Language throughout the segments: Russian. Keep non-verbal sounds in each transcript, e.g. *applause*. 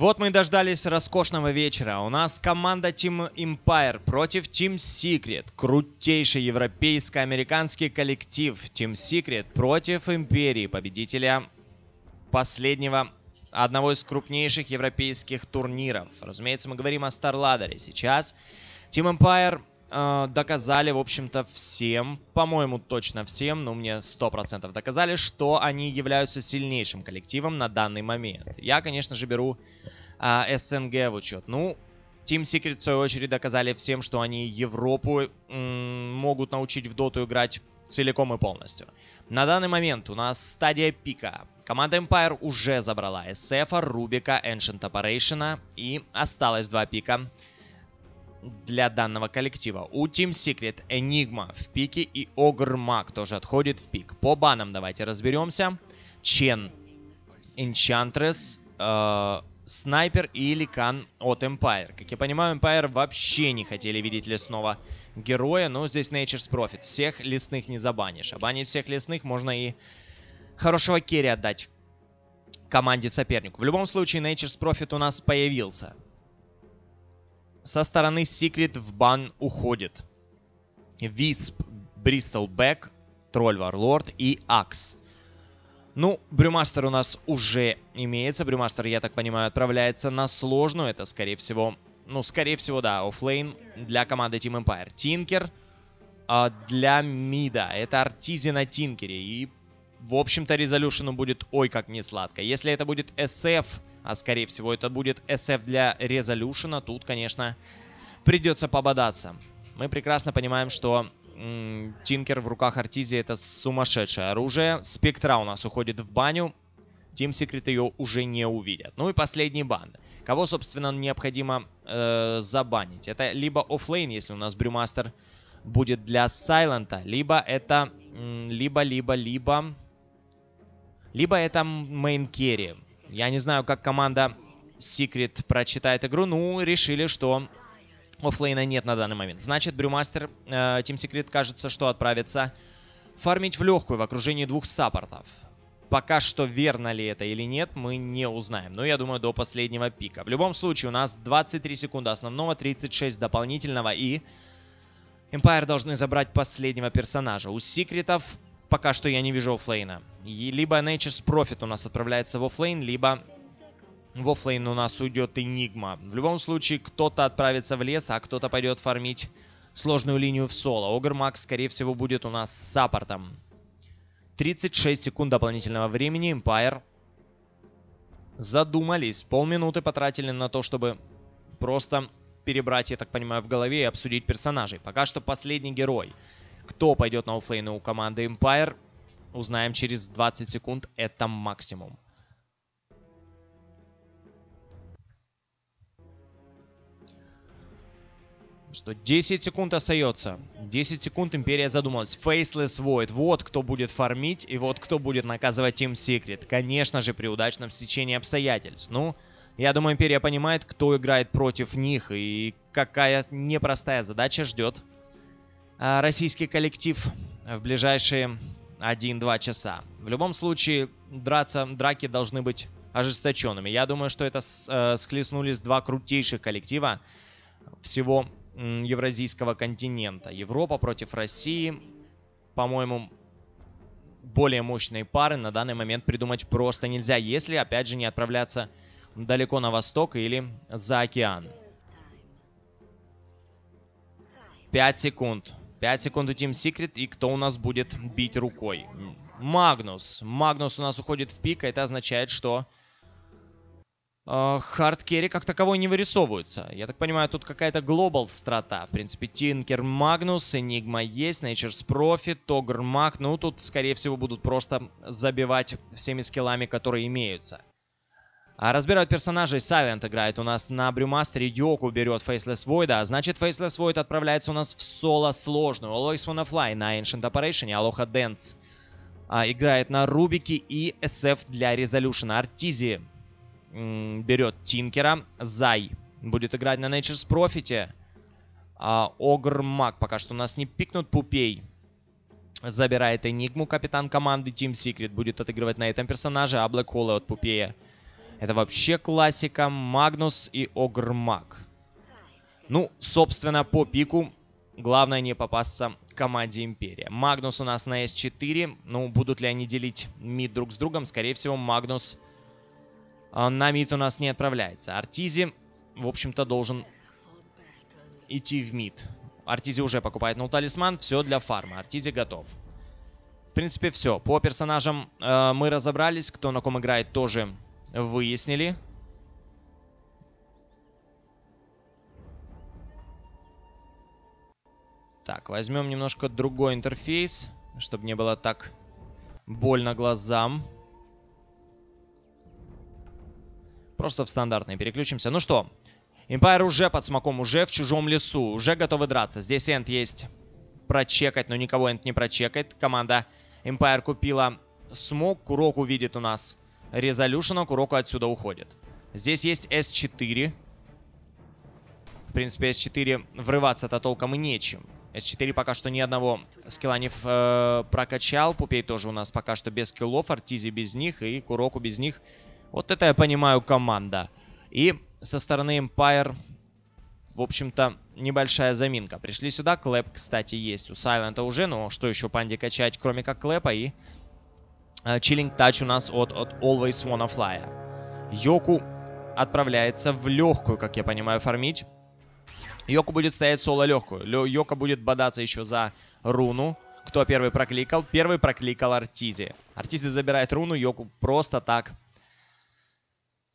Вот мы и дождались роскошного вечера. У нас команда Team Empire против Team Secret. Крутейший европейско-американский коллектив Team Secret против Империи, победителя последнего, одного из крупнейших европейских турниров. Разумеется, мы говорим о StarLadder. Сейчас Team Empire э, доказали, в общем-то, всем, по-моему, точно всем, но мне 100% доказали, что они являются сильнейшим коллективом на данный момент. Я, конечно же, беру э, СНГ в учет. Ну, Team Secret, в свою очередь, доказали всем, что они Европу могут научить в доту играть целиком и полностью. На данный момент у нас стадия пика. Команда Empire уже забрала SF, Рубика, Ancient Operation и осталось два пика для данного коллектива. У Team Secret Enigma в пике и Ogre Mag тоже отходит в пик. По банам давайте разберемся. Чен, Enchantress, э, и Ликан от Empire. Как я понимаю, Empire вообще не хотели видеть лесного героя, но здесь Nature's Profit. Всех лесных не забанишь. А банить всех лесных можно и хорошего керри отдать команде сопернику. В любом случае, Nature's Profit у нас появился со стороны Secret в бан уходит. Висп, Bristleback, Troll Warlord и Axe. Ну, Брюмастер у нас уже имеется. Брюмастер, я так понимаю, отправляется на сложную. Это, скорее всего, ну, скорее всего, да, offlane для команды Team Empire. Тинкер а, для мида. Это Артизи на Тинкере. И, в общем-то, Resolution у будет ой как не сладко. Если это будет SF а скорее всего это будет SF для Resolution а, тут, конечно, придется пободаться. Мы прекрасно понимаем, что Тинкер в руках Артизи это сумасшедшее оружие. Спектра у нас уходит в баню. Team Secret ее уже не увидят. Ну и последний бан. Кого, собственно, необходимо э, забанить? Это либо offlane, если у нас Брюмастер будет для Сайлента, либо это... Либо, либо, либо... Либо это main carry. Я не знаю, как команда Secret прочитает игру. Ну, решили, что offlane а нет на данный момент. Значит, Брюмастер, э, Team Secret кажется, что отправится фармить в легкую в окружении двух саппортов. Пока что верно ли это или нет, мы не узнаем. Но я думаю, до последнего пика. В любом случае, у нас 23 секунды основного, 36 дополнительного. И Empire должны забрать последнего персонажа. У секретов пока что я не вижу offlane а. И либо Nature's Prophet у нас отправляется в offlane, либо в offlane у нас уйдет Enigma. В любом случае, кто-то отправится в лес, а кто-то пойдет фармить сложную линию в соло. Огр Маг, скорее всего, будет у нас с саппортом. 36 секунд дополнительного времени. Empire задумались. Полминуты потратили на то, чтобы просто перебрать, я так понимаю, в голове и обсудить персонажей. Пока что последний герой. Кто пойдет на offlane у команды Empire, узнаем через 20 секунд. Это максимум. Что 10 секунд остается. 10 секунд Империя задумалась. Faceless Void. Вот кто будет фармить и вот кто будет наказывать Team Secret. Конечно же, при удачном стечении обстоятельств. Ну, я думаю, Империя понимает, кто играет против них и какая непростая задача ждет российский коллектив в ближайшие 1-2 часа. В любом случае, драться, драки должны быть ожесточенными. Я думаю, что это э, схлестнулись два крутейших коллектива всего э, евразийского континента. Европа против России. По-моему, более мощные пары на данный момент придумать просто нельзя, если, опять же, не отправляться далеко на восток или за океан. 5 секунд. 5 секунд у Team Secret. И кто у нас будет бить рукой? Магнус. Магнус у нас уходит в пик. А это означает, что hard carry как таковой не вырисовывается. Я так понимаю, тут какая-то global страта. В принципе, Тинкер Магнус, Энигма есть, Nature's Prophet, Огр Маг. Ну, тут, скорее всего, будут просто забивать всеми скиллами, которые имеются. А разбирают персонажей. Silent играет у нас на Брюмастере. Yoky берет Void. А значит, Faceless Void отправляется у нас в соло сложную. Always Wanna Fly на Ancient Apparition. Aloha Dance а, играет на Рубике и SF для Resolution. Артизи берет Тинкера. Зай будет играть на Nature's Prophet. А, Огр Маг пока что у нас не пикнут. Пупей забирает Энигму. Капитан команды Team Secret будет отыгрывать на этом персонаже. А Black Hole от Пупея Это вообще классика. Магнус и Огр Маг. Ну, собственно, по пику главное не попасться команде Империя. Магнус у нас на S4. Ну, будут ли они делить мид друг с другом? Скорее всего, Магнус а, на мид у нас не отправляется. Артизи, в общем-то, должен идти в мид. Артизи уже покупает ну талисман. Все для фарма. Артизи готов. В принципе, все. По персонажам э, мы разобрались. Кто на ком играет, тоже выяснили. Так, возьмем немножко другой интерфейс, чтобы не было так больно глазам. Просто в стандартный переключимся. Ну что, Empire уже под смоком, уже в чужом лесу, уже готовы драться. Здесь Энд есть прочекать, но никого Энд не прочекает. Команда Empire купила смог, Курок увидит у нас Резолюшена, Куроку отсюда уходит. Здесь есть S4. В принципе, S4 врываться-то толком и нечем. S4 пока что ни одного скилла не э, прокачал. Пупей тоже у нас пока что без скиллов. Артизи без них и Куроку без них. Вот это я понимаю команда. И со стороны Empire, в общем-то, небольшая заминка. Пришли сюда. Clap, кстати, есть у Сайлента уже. Но что еще панде качать, кроме как Clap а и Chilling uh, Touch у нас от, от Always Wanna Fly. Йоку отправляется в легкую, как я понимаю, фармить. Йоку будет стоять соло легкую. Йока будет бодаться еще за руну. Кто первый прокликал? Первый прокликал Артизи. Артизи забирает руну, Йоку просто так.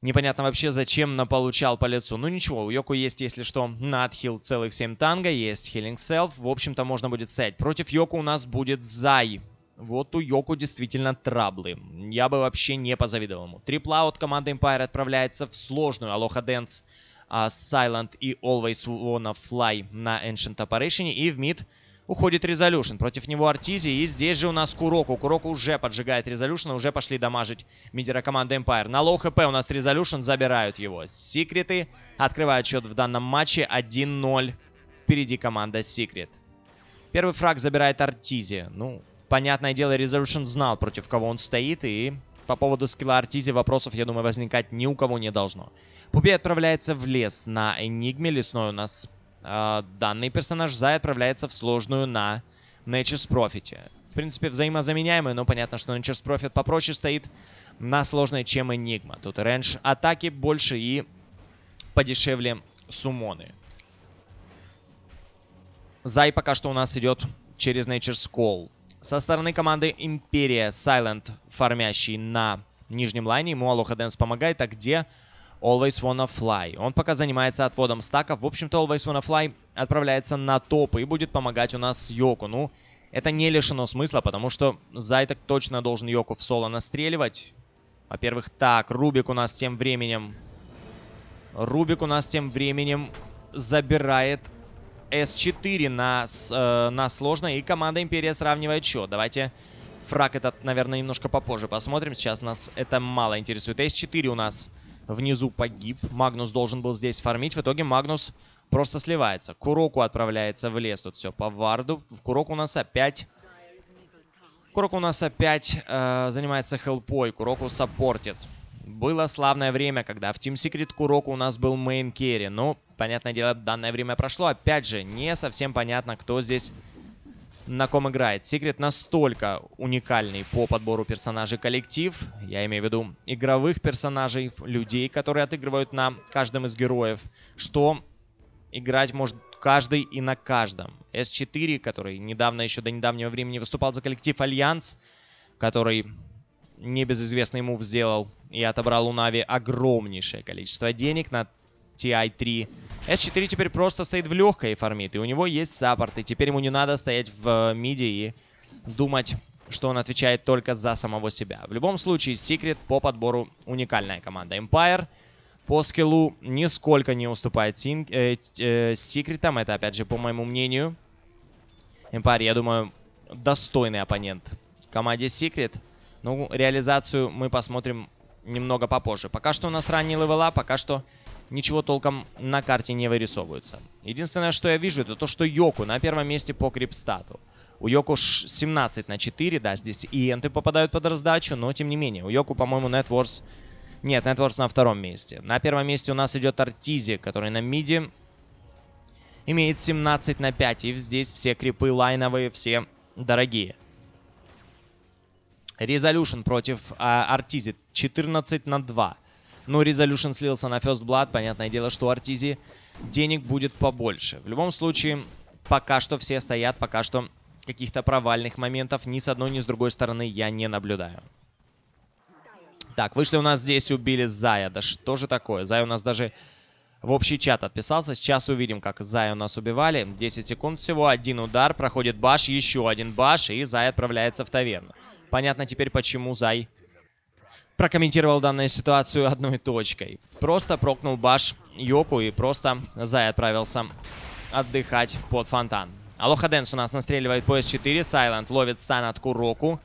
Непонятно вообще, зачем наполучал по лицу. Ну ничего, у Йоку есть, если что, надхил целых 7 танго, есть хилинг селф. В общем-то, можно будет стоять. Против Йоку у нас будет Зай. Вот у Йоку действительно траблы. Я бы вообще не позавидовал ему. Трипла от команды Empire отправляется в сложную Aloha Dance Silent и Always Wanna Fly на Ancient Apparition. И в мид уходит Resolution. Против него Артизи. И здесь же у нас Куроку. Куроку уже поджигает Resolution. Уже пошли дамажить мидера команды Empire. На low хп у нас Resolution. Забирают его. Секреты открывают счет в данном матче. 1-0. Впереди команда Secret. Первый фраг забирает Артизи. Ну, понятное дело, Resolution знал, против кого он стоит. И по поводу скилла Артизи вопросов, я думаю, возникать ни у кого не должно. Пупи отправляется в лес на Энигме. Лесной у нас э, данный персонаж. Зай отправляется в сложную на Nature's Prophet. В принципе, взаимозаменяемый, но понятно, что Nature's Prophet попроще стоит на сложной, чем Энигма. Тут range атаки больше и подешевле сумоны. Зай пока что у нас идет через Nature's Call. Со стороны команды Империя Silent, фармящий на нижнем лайне. Ему Алоха Дэнс помогает. А где Always Wanna Fly. Он пока занимается отводом стаков. В общем-то, Always Wanna Fly отправляется на топ и будет помогать у нас Йоку. Ну, это не лишено смысла, потому что Зайтек точно должен Йоку в соло настреливать. Во-первых, так, Рубик у нас тем временем... Рубик у нас тем временем забирает S4 на, э, на сложно, и команда Империя сравнивает счет. Давайте фраг этот, наверное, немножко попозже посмотрим. Сейчас нас это мало интересует. S4 у нас внизу погиб. Магнус должен был здесь фармить. В итоге Магнус просто сливается. Куроку отправляется в лес. Тут все по варду. В Куроку у нас опять... Куроку у нас опять э, занимается хелпой. Куроку саппортит. Было славное время, когда в Team Secret Куроку у нас был main carry. Но, понятное дело, данное время прошло. Опять же, не совсем понятно, кто здесь на ком играет. Секрет настолько уникальный по подбору персонажей коллектив, я имею в виду игровых персонажей, людей, которые отыгрывают на каждом из героев, что играть может каждый и на каждом. S4, который недавно, еще до недавнего времени выступал за коллектив Альянс, который небезызвестный мув сделал и отобрал у Нави огромнейшее количество денег на TI-3. S4 теперь просто стоит в легкой и фармит. И у него есть саппорт. И теперь ему не надо стоять в э, миде и думать, что он отвечает только за самого себя. В любом случае, Secret по подбору уникальная команда. Empire по скиллу нисколько не уступает син, э, э, Секретам. Это, опять же, по моему мнению. Empire, я думаю, достойный оппонент команде Secret. Ну, реализацию мы посмотрим немного попозже. Пока что у нас ранний левела, пока что ничего толком на карте не вырисовывается. Единственное, что я вижу, это то, что Йоку на первом месте по крипстату. У Йоку 17 на 4, да, здесь и энты попадают под раздачу, но тем не менее. У Йоку, по-моему, Networks Нет, Networks на втором месте. На первом месте у нас идет Артизи, который на миде имеет 17 на 5. И здесь все крипы лайновые, все дорогие. Resolution против а, Артизи 14 на 2. Ну, Resolution слился на First Blood. Понятное дело, что у Артизи денег будет побольше. В любом случае, пока что все стоят, пока что каких-то провальных моментов ни с одной, ни с другой стороны я не наблюдаю. Так, вышли у нас здесь, убили Зая. Да что же такое? Зай у нас даже в общий чат отписался. Сейчас увидим, как Зая у нас убивали. 10 секунд всего, один удар, проходит баш, еще один баш, и Зай отправляется в таверну. Понятно теперь, почему Зай прокомментировал данную ситуацию одной точкой. Просто прокнул баш Йоку и просто Зай отправился отдыхать под фонтан. Алоха Дэнс у нас настреливает по S4. Сайлент ловит стан от Куроку.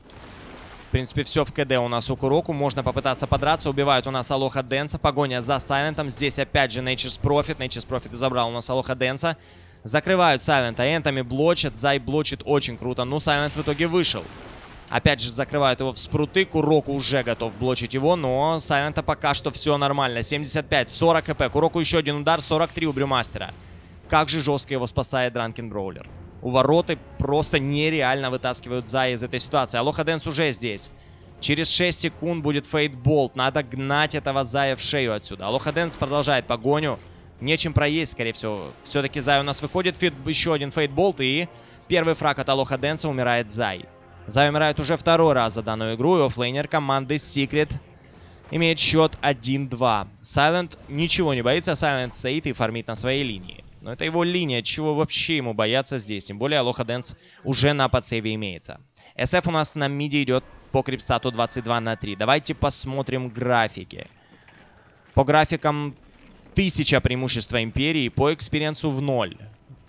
В принципе, все в КД у нас у Куроку. Можно попытаться подраться. Убивают у нас Алоха Дэнса. Погоня за Сайлентом. Здесь опять же Nature's Prophet. Nature's Prophet забрал у нас Алоха Дэнса. Закрывают Сайлента. Энтами блочат. Зай блочит очень круто. Ну, Сайлент в итоге вышел. Опять же, закрывают его в спруты. Куроку уже готов блочить его, но Сайлента пока что все нормально. 75, 40 хп. Куроку еще один удар, 43 у Брюмастера. Как же жестко его спасает Drunken Brawler. Увороты просто нереально вытаскивают Зая из этой ситуации. Алоха Дэнс уже здесь. Через 6 секунд будет Fate Bolt. Надо гнать этого Зая в шею отсюда. Алоха Дэнс продолжает погоню. Нечем проесть, скорее всего. Все-таки Зай у нас выходит. Фейт, еще один Fate Bolt. И первый фраг от Алоха Дэнса умирает Зай. Зай умирает уже второй раз за данную игру. И оффлейнер команды Secret имеет счет 1-2. Silent ничего не боится. Silent стоит и фармит на своей линии. Но это его линия, чего вообще ему бояться здесь. Тем более Алоха Дэнс уже на подсейве имеется. SF у нас на миде идет по крипстату 22 на 3. Давайте посмотрим графики. По графикам 1000 преимущества Империи, по экспириенсу в 0.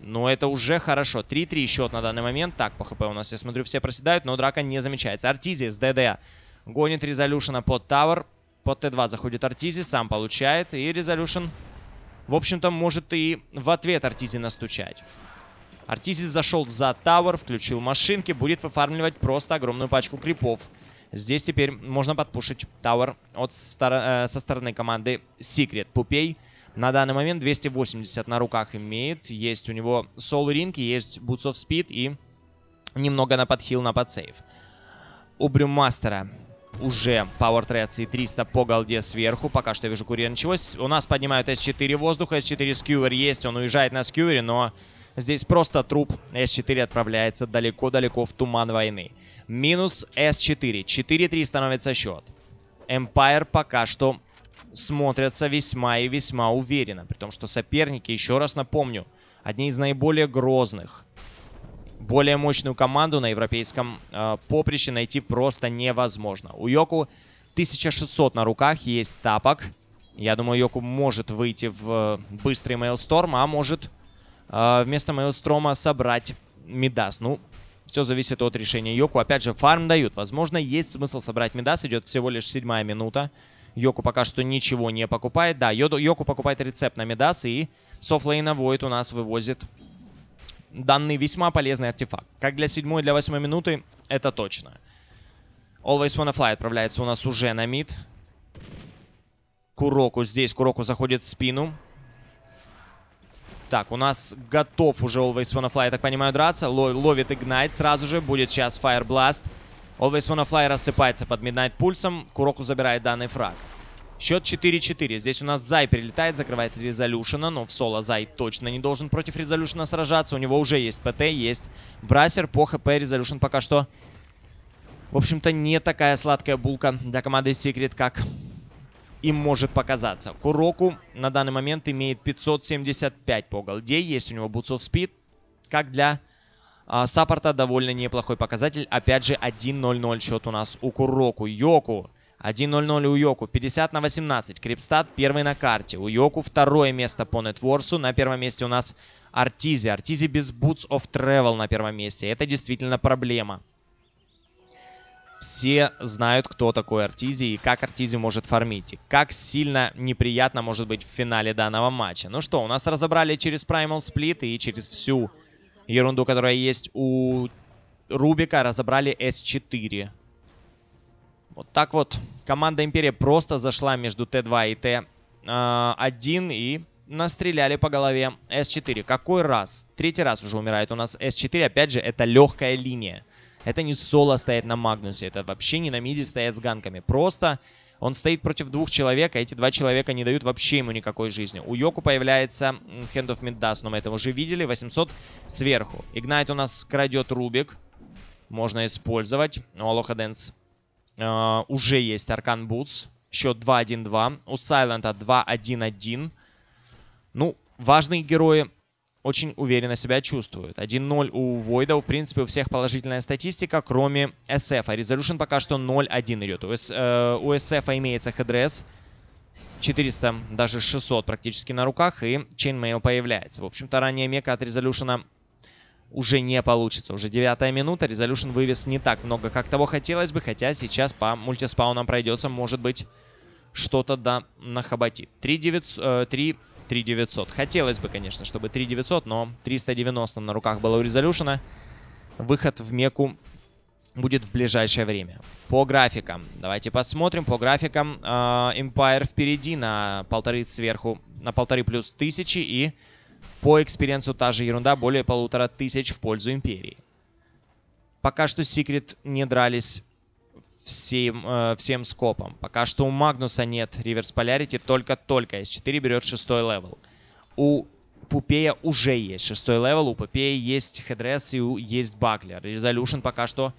Но это уже хорошо. 3-3 счет на данный момент. Так, по хп у нас, я смотрю, все проседают, но драка не замечается. Артизи с DD гонит Резолюшена под tower. Под Т2 заходит Артизи, сам получает. И Резолюшен, в общем-то, может и в ответ Артизи настучать. Артизи зашел за tower, включил машинки, будет выфармливать просто огромную пачку крипов. Здесь теперь можно подпушить Тавер от стор э, со стороны команды Secret. Пупей на данный момент 280 на руках имеет. Есть у него Soul Ring, есть Boots of Speed и немного на подхил, на подсейв. У Брюмастера уже Power Threads и 300 по голде сверху. Пока что я вижу курьер началось. У нас поднимают S4 воздуха. S4 скьюер есть. Он уезжает на скьюере, но здесь просто труп. S4 отправляется далеко-далеко в туман войны. Минус S4. 4-3 становится счет. Empire пока что смотрятся весьма и весьма уверенно. При том, что соперники, еще раз напомню, одни из наиболее грозных. Более мощную команду на европейском э, поприще найти просто невозможно. У Йоку 1600 на руках, есть тапок. Я думаю, Йоку может выйти в быстрый Мейлсторм, а может э, вместо Мейлстрома собрать Мидас. Ну, все зависит от решения Йоку. Опять же, фарм дают. Возможно, есть смысл собрать Мидас. Идет всего лишь седьмая минута. Йоку пока что ничего не покупает. Да, Йоку покупает рецепт на Медас и софтлейна Void у нас вывозит данный весьма полезный артефакт. Как для седьмой, для восьмой минуты, это точно. Always Wanna Fly отправляется у нас уже на мид. Куроку здесь. Куроку заходит в спину. Так, у нас готов уже Always Wanna Fly, я так понимаю, драться. Ловит Игнайт сразу же. Будет сейчас Fire Blast. Always Wanna Fly рассыпается под Midnight пульсом. Куроку забирает данный фраг. Счет 4-4. Здесь у нас Зай прилетает, закрывает Резолюшена, но в соло Зай точно не должен против Резолюшена сражаться. У него уже есть ПТ, есть Брасер по ХП. Резолюшен пока что, в общем-то, не такая сладкая булка для команды Secret, как им может показаться. Куроку на данный момент имеет 575 по голде. Есть у него Boots of Speed, как для а, саппорта довольно неплохой показатель. Опять же, 1-0-0 счет у нас у Куроку. Йоку. 1-0-0 у Йоку. 50 на 18. Крипстат первый на карте. У Йоку второе место по нетворсу. На первом месте у нас Артизи. Артизи без Boots of Travel на первом месте. Это действительно проблема. Все знают, кто такой Артизи и как Артизи может фармить. И как сильно неприятно может быть в финале данного матча. Ну что, у нас разобрали через Primal Split и через всю ерунду, которая есть у Рубика, разобрали S4. Вот так вот Команда Империя просто зашла между Т2 и Т1 э, и настреляли по голове С4. Какой раз? Третий раз уже умирает у нас С4. Опять же, это легкая линия. Это не соло стоять на Магнусе. Это вообще не на миде стоять с ганками. Просто он стоит против двух человек, а эти два человека не дают вообще ему никакой жизни. У Йоку появляется Hand of Midas, но мы это уже видели. 800 сверху. Ignite у нас крадет Рубик. Можно использовать. У Алоха Дэнс уже есть Arcane Boots. Счет 2-1-2. У Сайлента 2-1-1. Ну, важные герои очень уверенно себя чувствуют. 1-0 у Войда. В принципе, у всех положительная статистика, кроме SF. А Resolution пока что 0-1 идет. У, S, э, у SF имеется хедрес. 400, даже 600 практически на руках. И Chainmail появляется. В общем-то, ранее мека от Resolution уже не получится. Уже девятая минута. Resolution вывез не так много, как того хотелось бы. Хотя сейчас по мультиспаунам пройдется. Может быть, что-то да нахабатит. 3 900... Э, 3 3900. Хотелось бы, конечно, чтобы 3900, но 390 на руках было у Резолюшена. Выход в Меку будет в ближайшее время. По графикам. Давайте посмотрим. По графикам э, Empire впереди на полторы сверху, на полторы плюс тысячи. И по экспириенсу та же ерунда, более полутора тысяч в пользу Империи. Пока что Секрет не дрались всем, э, всем скопом. Пока что у Магнуса нет Reverse Polarity, только-только S4 берет шестой левел. У Пупея уже есть шестой левел, у Пупея есть Headdress и у, есть Buckler. Резолюшн пока что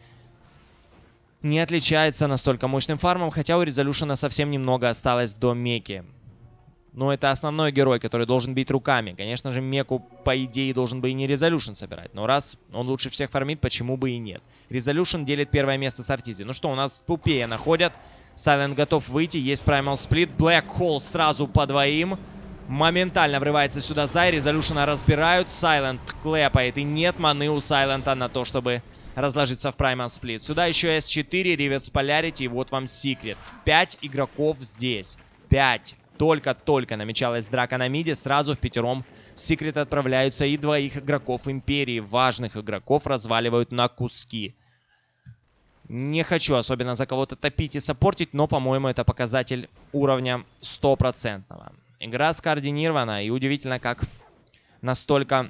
не отличается настолько мощным фармом, хотя у Резолюшена совсем немного осталось до Меки. Но это основной герой, который должен бить руками. Конечно же, Меку, по идее, должен бы и не Резолюшн собирать. Но раз он лучше всех фармит, почему бы и нет. Резолюшн делит первое место с Артизи. Ну что, у нас Пупея находят. Сайлент готов выйти. Есть Primal Split. Black Hole сразу по двоим. Моментально врывается сюда Зай. Резолюшена разбирают. Сайлент клепает. И нет маны у Сайлента на то, чтобы разложиться в Primal Split. Сюда еще S4, Reverse Polarity. И вот вам секрет. Пять игроков здесь. Пять только-только намечалась драка на миде, сразу в пятером Секрет отправляются и двоих игроков Империи. Важных игроков разваливают на куски. Не хочу особенно за кого-то топить и саппортить, но, по-моему, это показатель уровня стопроцентного. Игра скоординирована, и удивительно, как настолько,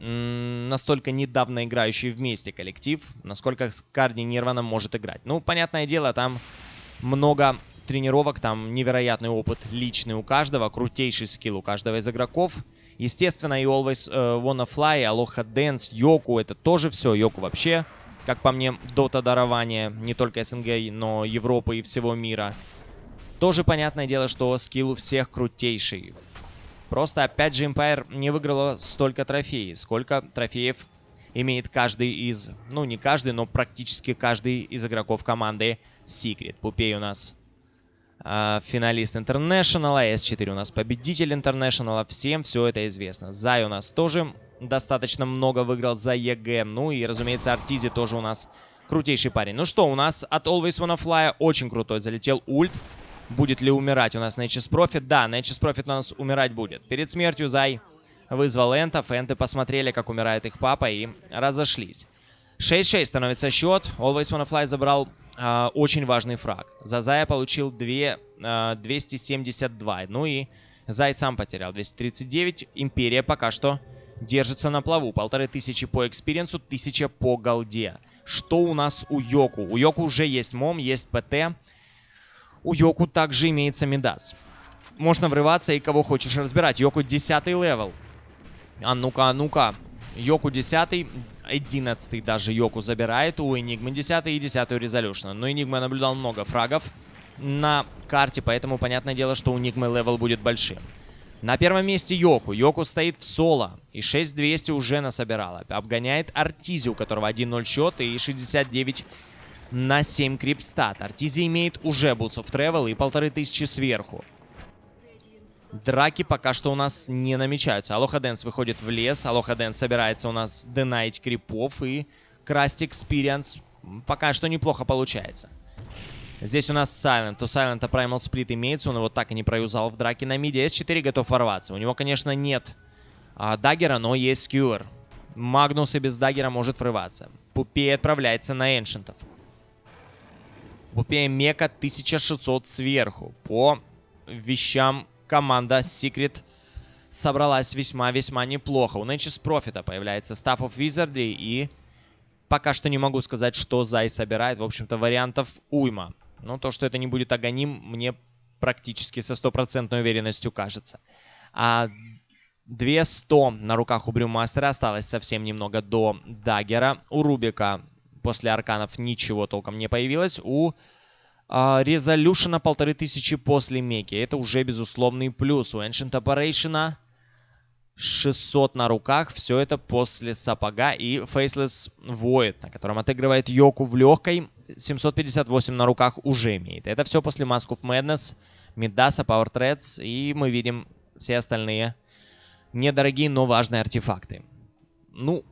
настолько недавно играющий вместе коллектив, насколько скоординированно может играть. Ну, понятное дело, там много тренировок, там невероятный опыт личный у каждого, крутейший скилл у каждого из игроков. Естественно, и Always uh, Wanna Fly, Aloha Dance, Йоку, это тоже все. Йоку вообще, как по мне, дота дарование не только СНГ, но Европы и всего мира. Тоже понятное дело, что скилл у всех крутейший. Просто, опять же, Empire не выиграла столько трофеев, сколько трофеев имеет каждый из, ну не каждый, но практически каждый из игроков команды Secret. Пупей у нас финалист Интернешнала, S4 у нас победитель Интернешнала, всем все это известно. Зай у нас тоже достаточно много выиграл за EG, ну и, разумеется, Артизи тоже у нас крутейший парень. Ну что, у нас от Always Wanna Fly очень крутой залетел ульт. Будет ли умирать у нас Nature's Profit? Да, Nature's Profit у нас умирать будет. Перед смертью Зай вызвал Энтов, Энты посмотрели, как умирает их папа и разошлись. 6-6 становится счет. Always Wanna Fly забрал очень важный фраг. За Зая получил 2, э, 272. Ну и Зай сам потерял 239. Империя пока что держится на плаву. Полторы тысячи по экспириенсу, тысяча по голде. Что у нас у Йоку? У Йоку уже есть MoM, есть PT. У Йоку также имеется Мидас. Можно врываться и кого хочешь разбирать. Йоку 10 левел. А ну-ка, а ну-ка. Йоку 10, 11 даже Йоку забирает у Энигмы 10 и 10 Резолюшна. Но Энигма наблюдал много фрагов на карте, поэтому понятное дело, что у Энигмы левел будет большим. На первом месте Йоку. Йоку стоит в соло. И 6200 уже насобирала. Обгоняет Артизи, у которого 1-0 счет и 69 на 7 крипстат. Артизи имеет уже Boots of Travel и полторы тысячи сверху. Драки пока что у нас не намечаются. Алоха Дэнс выходит в лес. Алоха Дэнс собирается у нас deny'ить крипов. И красть экспириенс пока что неплохо получается. Здесь у нас Сайлент. У Сайлента Primal Split имеется. Он его так и не проюзал в драке на миде. S4 готов ворваться. У него, конечно, нет а, даггера, но есть skewer. Магнус и без даггера может врываться. Пупей отправляется на эншентов. Пупея Мека 1600 сверху. По вещам команда Secret собралась весьма-весьма неплохо. У Nature's Profit появляется Staff of Wizardry и пока что не могу сказать, что Зай собирает. В общем-то, вариантов уйма. Но то, что это не будет Аганим, мне практически со стопроцентной уверенностью кажется. А 200 на руках у Брюмастера. Осталось совсем немного до Даггера. У Рубика после арканов ничего толком не появилось. У Резолюшена полторы тысячи после Меки. Это уже безусловный плюс. У Ancient Operation 600 на руках. Все это после сапога и Faceless Void, на котором отыгрывает Йоку в легкой. 758 на руках уже имеет. Это все после Mask of Madness, Мидаса, Power Threads. И мы видим все остальные недорогие, но важные артефакты. Ну,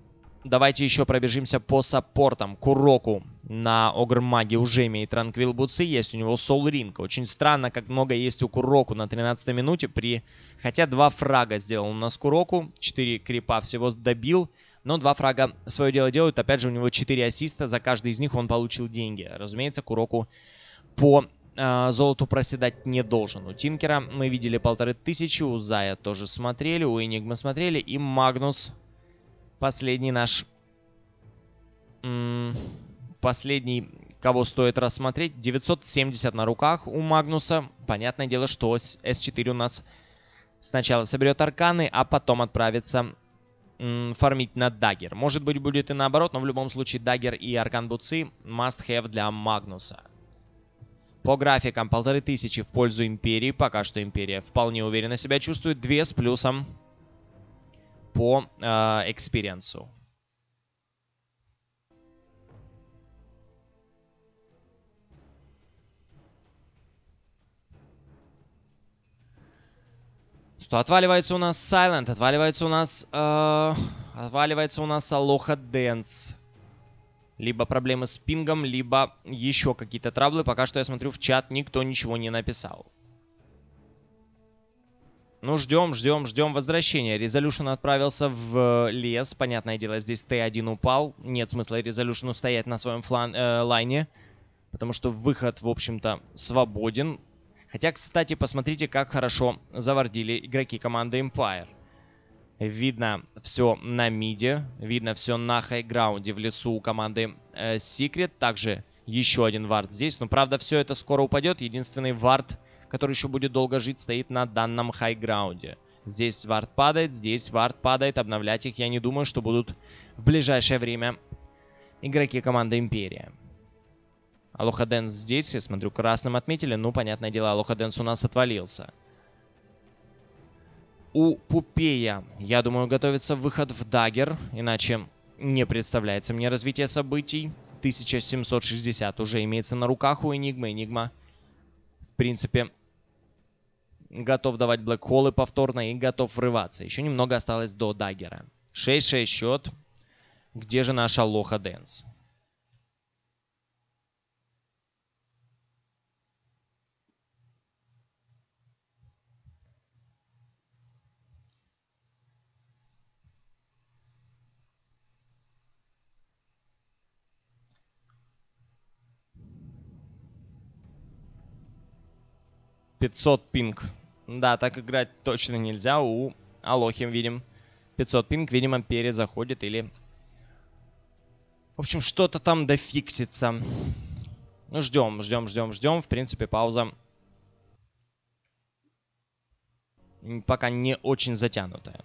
давайте еще пробежимся по саппортам. Куроку на Огрмаге уже имеет Транквил Буцы, есть у него Сол Ринг. Очень странно, как много есть у Куроку на 13 минуте, при... хотя два фрага сделал у нас Куроку, 4 крипа всего добил, но два фрага свое дело делают. Опять же, у него 4 ассиста, за каждый из них он получил деньги. Разумеется, Куроку по э, золоту проседать не должен. У Тинкера мы видели полторы тысячи, у Зая тоже смотрели, у Энигмы смотрели, и Магнус последний наш... последний, кого стоит рассмотреть. 970 на руках у Магнуса. Понятное дело, что S4 у нас сначала соберет арканы, а потом отправится фармить на Даггер. Может быть, будет и наоборот, но в любом случае Даггер и Arcane Boots'ы must have для Магнуса. По графикам полторы тысячи в пользу Империи. Пока что Империя вполне уверенно себя чувствует. Две с плюсом по э, experience'у. Что отваливается у нас Silent, отваливается у нас... Э, отваливается у нас Aloha Dance. Либо проблемы с пингом, либо еще какие-то траблы. Пока что я смотрю в чат, никто ничего не написал. Ну, ждем, ждем, ждем возвращения. Резолюшн отправился в лес. Понятное дело, здесь Т1 упал. Нет смысла Резолюшну стоять на своем флан э, лайне. Потому что выход, в общем-то, свободен. Хотя, кстати, посмотрите, как хорошо завардили игроки команды Empire. Видно все на миде, видно все на хайграунде в лесу у команды э, Secret. Также еще один вард здесь. Но, правда, все это скоро упадет. Единственный вард который еще будет долго жить, стоит на данном хайграунде. Здесь вард падает, здесь вард падает. Обновлять их я не думаю, что будут в ближайшее время игроки команды Империя. Алоха здесь, я смотрю, красным отметили. Ну, понятное дело, Алоха у нас отвалился. У Пупея, я думаю, готовится выход в Дагер, иначе не представляется мне развитие событий. 1760 уже имеется на руках у Энигмы. Энигма, в принципе, готов давать блэкхолы повторно и готов врываться. Еще немного осталось до даггера. 6-6 счет. Где же наша Лоха Дэнс? Пятьсот пинг да, так играть точно нельзя. У Алохим видим 500 пинг, видимо, перезаходит или... В общем, что-то там дофиксится. Ну, ждем, ждем, ждем, ждем. В принципе, пауза пока не очень затянутая.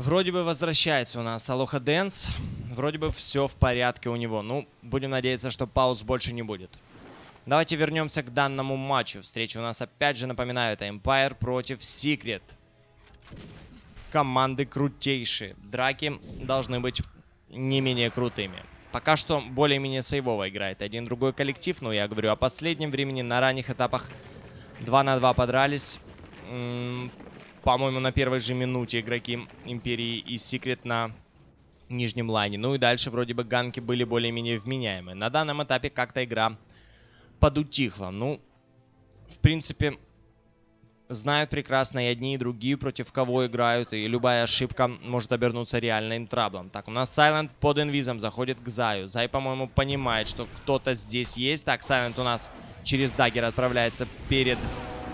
Вроде бы возвращается у нас Алоха Дэнс. Вроде бы все в порядке у него. Ну, будем надеяться, что пауз больше не будет. Давайте вернемся к данному матчу. Встреча у нас опять же, напоминаю, это Empire против Secret. Команды крутейшие. Драки должны быть не менее крутыми. Пока что более-менее сейвово играет один другой коллектив, но я говорю о последнем времени. На ранних этапах 2 на 2 подрались по-моему, на первой же минуте игроки Империи и Секрет на нижнем лайне. Ну и дальше вроде бы ганки были более-менее вменяемые. На данном этапе как-то игра подутихла. Ну, в принципе, знают прекрасно и одни, и другие, против кого играют, и любая ошибка может обернуться реальным траблом. Так, у нас Сайлент под инвизом заходит к Заю. Зай, по-моему, понимает, что кто-то здесь есть. Так, Сайлент у нас через дагер отправляется перед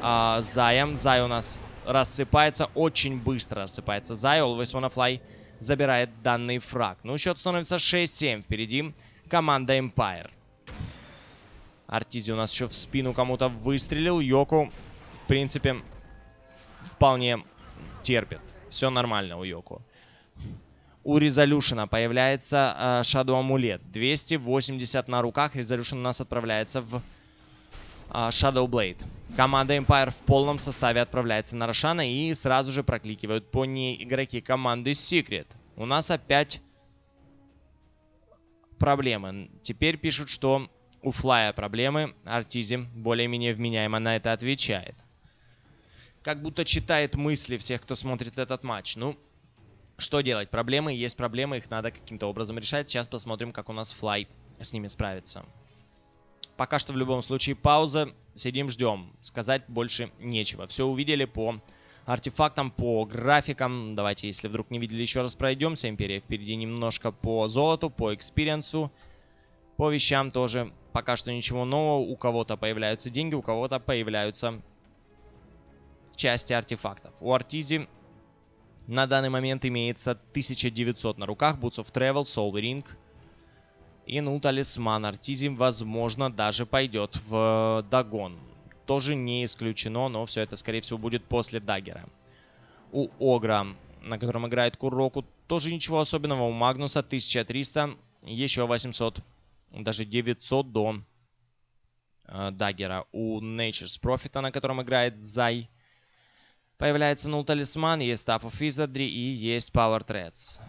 а, Заем. Зай у нас рассыпается, очень быстро рассыпается. Зай, Always Wanna Fly забирает данный фраг. Ну, счет становится 6-7. Впереди команда Empire. Артизи у нас еще в спину кому-то выстрелил. Йоку, в принципе, вполне терпит. Все нормально у Йоку. У Резолюшена появляется э, Shadow Амулет. 280 на руках. Резолюшен у нас отправляется в Shadow Blade. Команда Empire в полном составе отправляется на Рошана и сразу же прокликивают по ней игроки команды Secret. У нас опять проблемы. Теперь пишут, что у Флая проблемы. Артизи более-менее вменяемо на это отвечает. Как будто читает мысли всех, кто смотрит этот матч. Ну, что делать? Проблемы есть проблемы, их надо каким-то образом решать. Сейчас посмотрим, как у нас Флай с ними справится. Пока что в любом случае пауза. Сидим, ждем. Сказать больше нечего. Все увидели по артефактам, по графикам. Давайте, если вдруг не видели, еще раз пройдемся. Империя впереди немножко по золоту, по experience'у. По вещам тоже пока что ничего нового. У кого-то появляются деньги, у кого-то появляются части артефактов. У Артизи на данный момент имеется 1900 на руках. Boots of Travel, Soul Ring, и, ну, талисман Артизим, возможно, даже пойдет в догон. Тоже не исключено, но все это, скорее всего, будет после даггера. У Огра, на котором играет Куроку, тоже ничего особенного. У Магнуса 1300, еще 800, даже 900 до э, даггера. У Nature's Profit, на котором играет Зай, появляется нул талисман, есть Staff of Wizardry и есть Power Threads.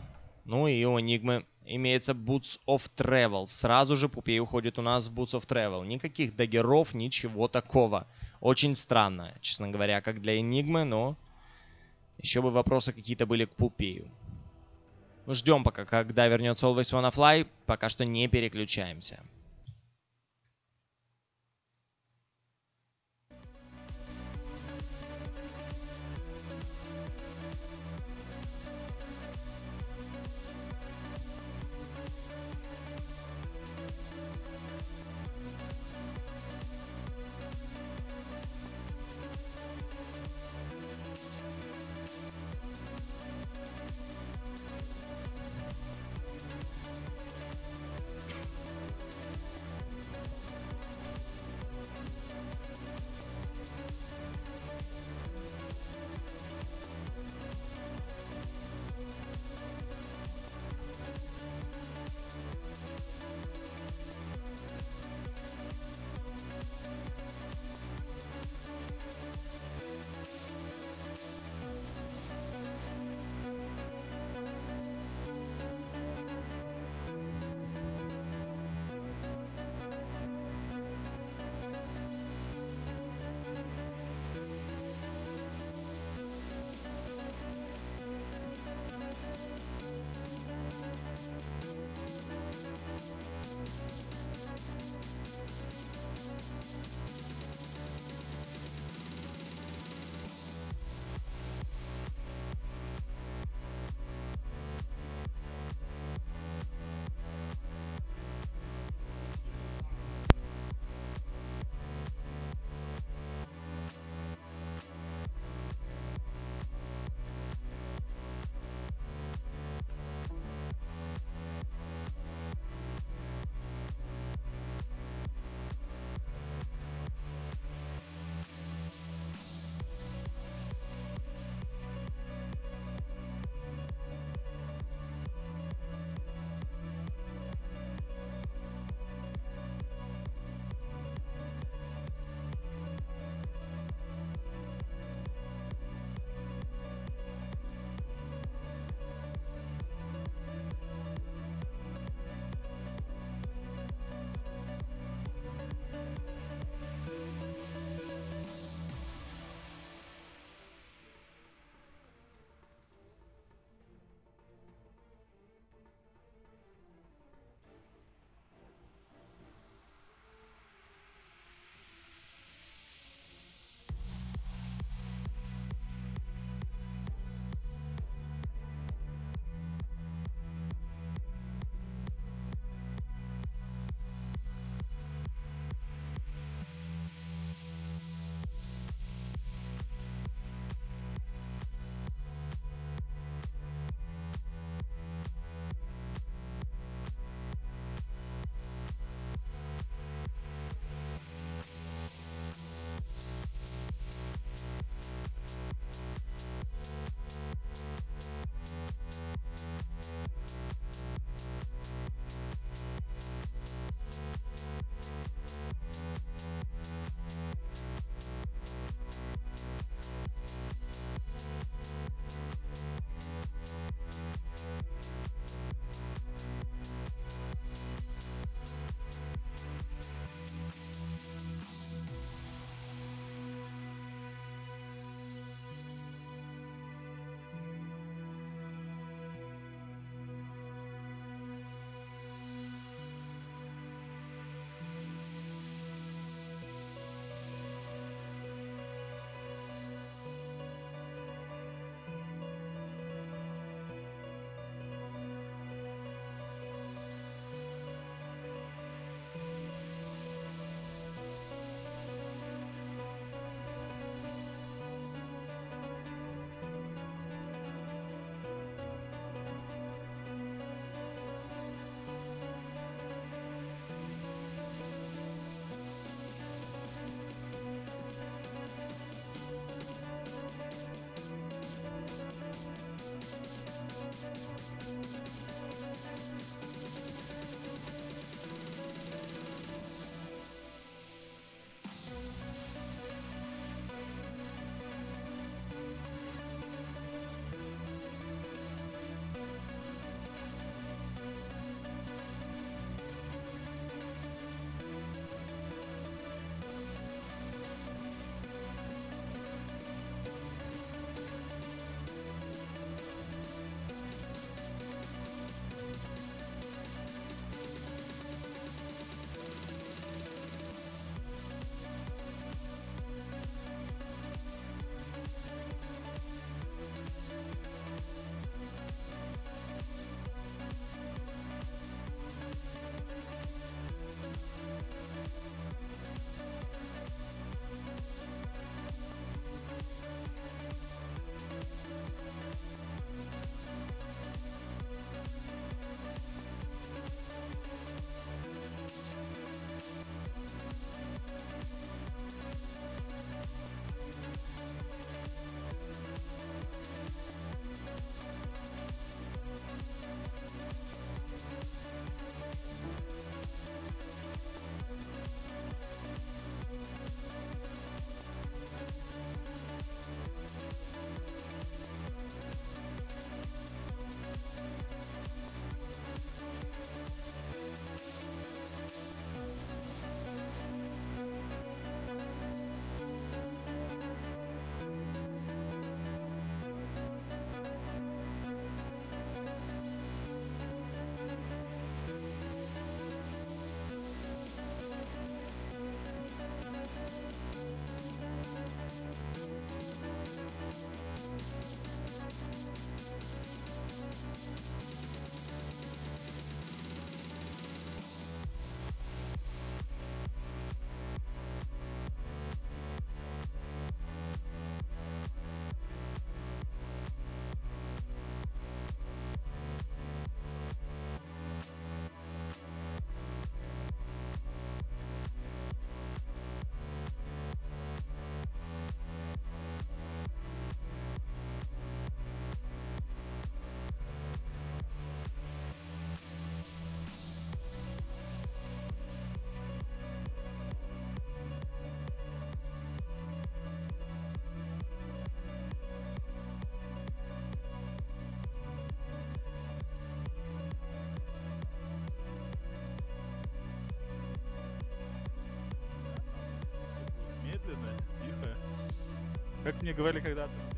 Ну и у Энигмы имеется Boots of Travel. Сразу же Пупей уходит у нас в Boots of Travel. Никаких дагеров, ничего такого. Очень странно, честно говоря, как для Энигмы, но еще бы вопросы какие-то были к Пупею. Ждем пока, когда вернется Always Wanna Fly. Пока что не переключаемся. Как мне говорили когда-то,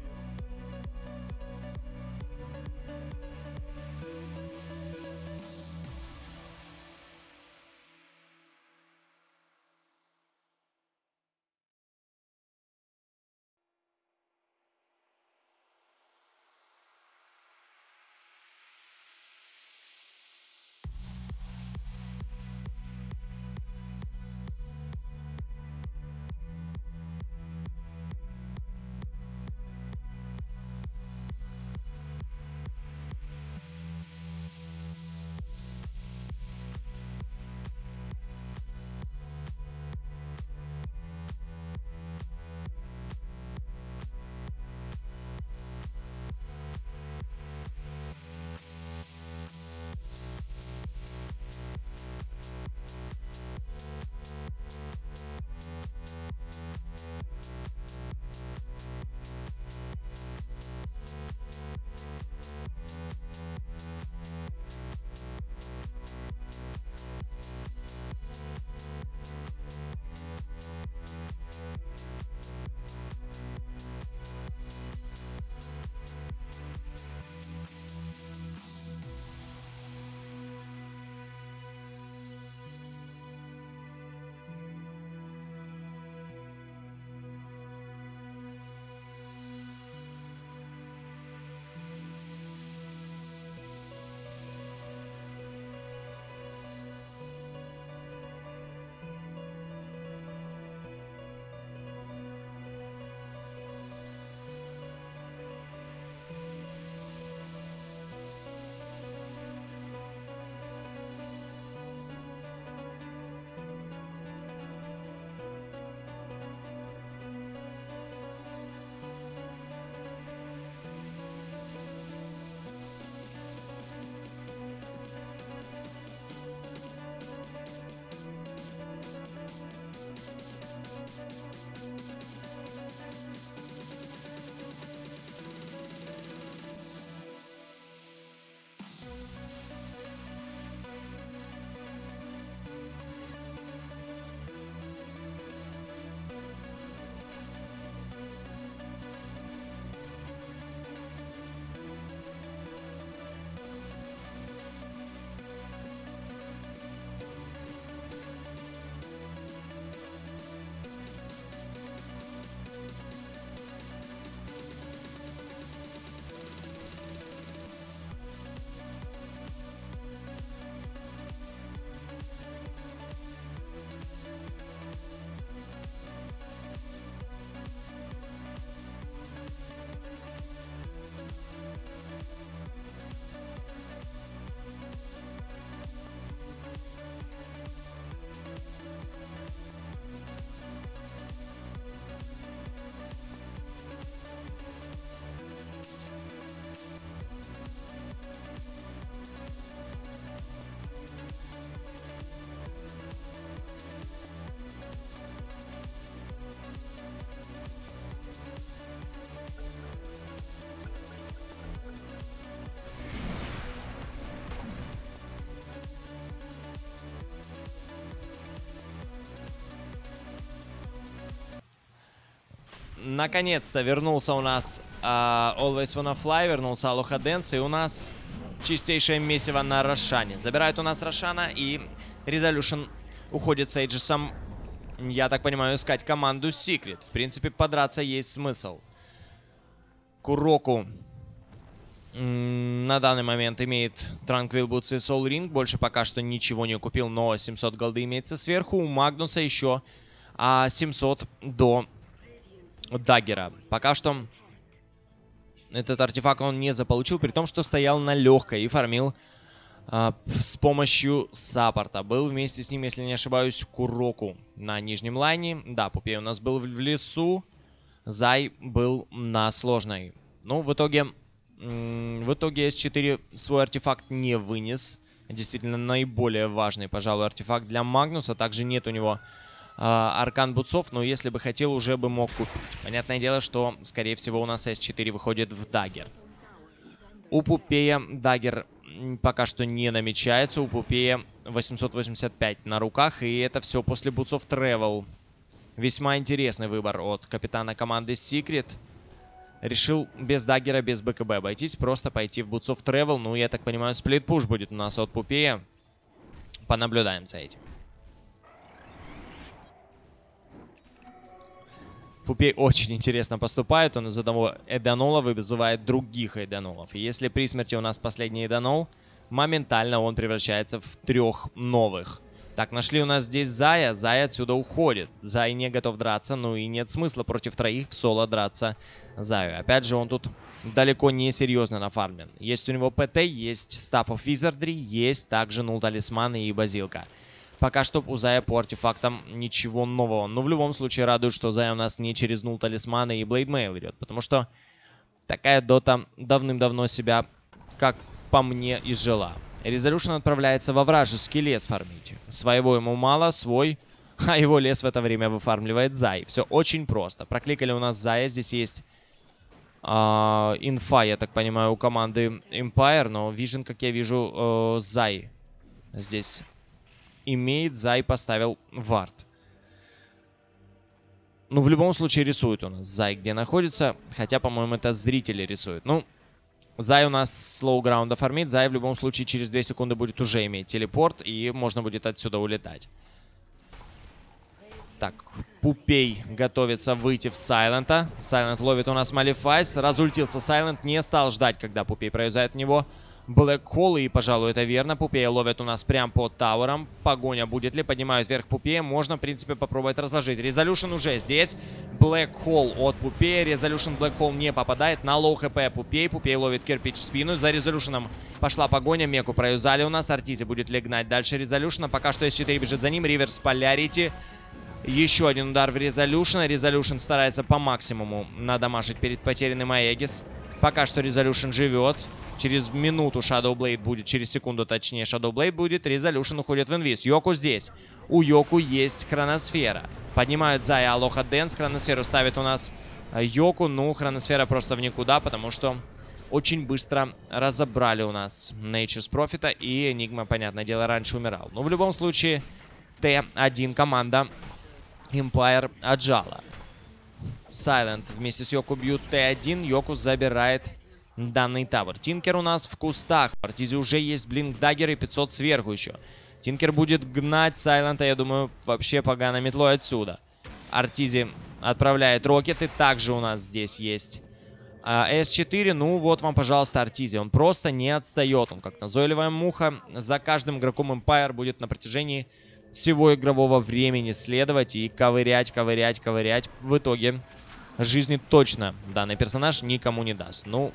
наконец-то вернулся у нас uh, Always Wanna Fly, вернулся Алоха Дэнс, и у нас чистейшее месиво на Рошане. Забирает у нас Рошана, и Резолюшн уходит с Эйджисом, я так понимаю, искать команду Secret. В принципе, подраться есть смысл. Куроку на данный момент имеет Tranquil Boots и Soul Ring. Больше пока что ничего не купил, но 700 голды имеется сверху. У Магнуса еще а, 700 до Даггера. Пока что этот артефакт он не заполучил, при том, что стоял на легкой и фармил э, с помощью саппорта. Был вместе с ним, если не ошибаюсь, Куроку на нижнем лайне. Да, Пупей у нас был в лесу. Зай был на сложной. Ну, в итоге, в итоге S4 свой артефакт не вынес. Действительно, наиболее важный, пожалуй, артефакт для Магнуса. Также нет у него Arcane Boots'ов, но если бы хотел, уже бы мог купить. Понятное дело, что, скорее всего, у нас S4 выходит в Дагер. У Пупея Дагер пока что не намечается. У Пупея 885 на руках, и это все после Boots'ов Travel. Весьма интересный выбор от капитана команды Secret. Решил без даггера, без БКБ обойтись, просто пойти в of Travel. Ну, я так понимаю, split push будет у нас от Пупея. Понаблюдаем за этим. Пупей очень интересно поступает. Он из одного Эданола вызывает других Эданолов. И если при смерти у нас последний Эданол, моментально он превращается в трех новых. Так, нашли у нас здесь Зая. Зая отсюда уходит. Зай не готов драться, ну и нет смысла против троих в соло драться Заю. Опять же, он тут далеко не серьезно нафармлен. Есть у него ПТ, есть Staff of Wizardry, есть также нул талисманы и базилка. Пока что у Зая по артефактам ничего нового. Но в любом случае радует, что Зая у нас не через нул талисманы и Blade Mail идет. Потому что такая дота давным-давно себя, как по мне, изжила. Резолюшн отправляется во вражеский лес фармить. Своего ему мало, свой, *laughs* а его лес в это время выфармливает Зай. Все очень просто. Прокликали у нас Зая, здесь есть Uh, инфа, я так понимаю, у команды Empire, но Vision, как я вижу, uh, Зай здесь имеет, Зай поставил вард. Ну, в любом случае рисует нас Зай, где находится. Хотя, по-моему, это зрители рисуют. Ну, Зай у нас с low ground'а фармит. Зай в любом случае через 2 секунды будет уже иметь телепорт. И можно будет отсюда улетать. Так, Пупей готовится выйти в Сайлента. Сайлент ловит у нас Malefice. Разультился Сайлент. Не стал ждать, когда Пупей проезжает в него. Black Hole, и, пожалуй, это верно. Пупея ловят у нас прям под тауэром. Погоня будет ли? Поднимают вверх Пупея. Можно, в принципе, попробовать разложить. Резолюшн уже здесь. Black Hole от Пупея. Резолюшн Black Hole не попадает. На low хп Пупей. Пупей ловит кирпич в спину. За Резолюшном пошла погоня. Меку проюзали у нас. Артизи будет ли гнать дальше Резолюшна. Пока что С4 бежит за ним. Reverse Polarity. Еще один удар в Резолюшна. Резолюшн старается по максимуму надамажить перед потерянным Aegis. Пока что Резолюшн живет. Через минуту Shadow Blade будет, через секунду точнее Shadow Blade будет. Резолюшн уходит в инвиз. Йоку здесь. У Йоку есть хроносфера. Поднимают Зая. Alohadance. Хроносферу ставит у нас э, Йоку. Ну, хроносфера просто в никуда, потому что очень быстро разобрали у нас Nature's Profit. И Энигма, понятное дело, раньше умирал. Но в любом случае, Т1 команда Empire отжала. Silent вместе с Йоку бьют Т1. Йоку забирает данный тавер. Тинкер у нас в кустах. В Артизе уже есть Blink Dagger и 500 сверху еще. Тинкер будет гнать Сайлента, я думаю, вообще погано метлой отсюда. Артизи отправляет рокеты. Также у нас здесь есть а, С4. Ну вот вам, пожалуйста, Артизи. Он просто не отстает. Он как назойливая муха. За каждым игроком Empire будет на протяжении всего игрового времени следовать и ковырять, ковырять, ковырять. В итоге жизни точно данный персонаж никому не даст. Ну,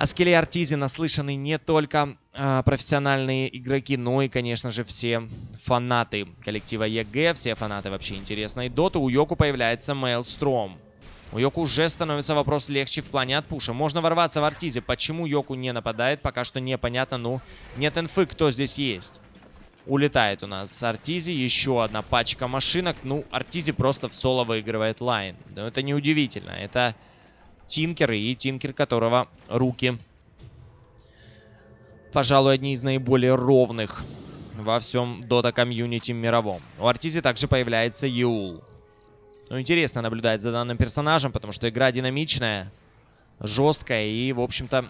о скилле Артизи наслышаны не только э, профессиональные игроки, но и, конечно же, все фанаты коллектива EG, все фанаты вообще интересной доты. У Йоку появляется Maelstrom. У Йоку уже становится вопрос легче в плане отпуша. Можно ворваться в Артизе. Почему Йоку не нападает, пока что непонятно. Ну, нет инфы, кто здесь есть. Улетает у нас Артизи. Еще одна пачка машинок. Ну, Артизи просто в соло выигрывает лайн. Но это неудивительно. Это Тинкер и Тинкер, у которого руки, пожалуй, одни из наиболее ровных во всем Dota комьюнити мировом. У Артизи также появляется Eul. Ну, интересно наблюдать за данным персонажем, потому что игра динамичная, жесткая и, в общем-то,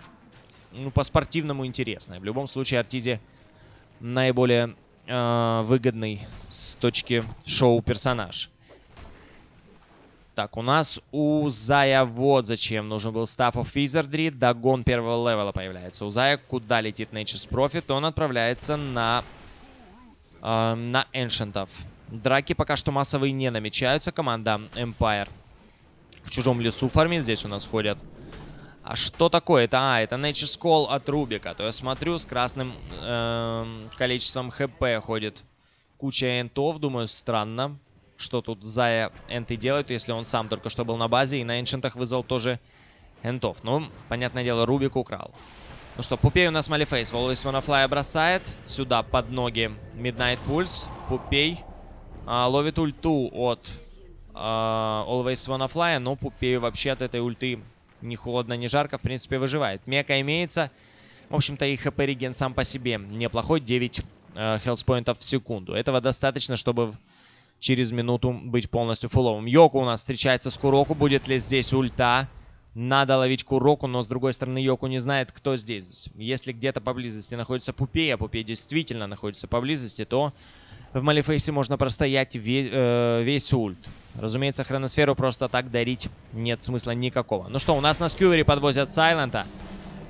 ну, по-спортивному интересная. В любом случае, Артизи наиболее э, выгодный с точки шоу персонаж. Так, у нас у Зая вот зачем нужен был Staff of Wizardry. Догон первого левела появляется. У Зая куда летит Nature's Profit? Он отправляется на, э, на Эншентов. Драки пока что массовые не намечаются. Команда Empire в чужом лесу фармит. Здесь у нас ходят. А что такое? Это, а, это Nature's Call от Рубика. То я смотрю, с красным э, количеством хп ходит куча энтов. Думаю, странно что тут Зая энты делают, если он сам только что был на базе и на эншентах вызвал тоже энтов. Ну, понятное дело, Рубик украл. Ну что, Пупей у нас Malefice. Wanna Fly бросает. Сюда под ноги Midnight Pulse. Пупей а, ловит ульту от а, Always Fly, но Пупей вообще от этой ульты ни холодно, ни жарко, в принципе, выживает. Мека имеется. В общем-то, и HP regen сам по себе неплохой. 9 э, хелспоинтов в секунду. Этого достаточно, чтобы через минуту быть полностью фуловым. Йоку у нас встречается с Куроку. Будет ли здесь ульта? Надо ловить Куроку, но с другой стороны Йоку не знает, кто здесь. Если где-то поблизости находится Пупей, а Пупей действительно находится поблизости, то в Malefice можно простоять весь, э, весь ульт. Разумеется, хроносферу просто так дарить нет смысла никакого. Ну что, у нас на Skewer е подвозят Сайлента.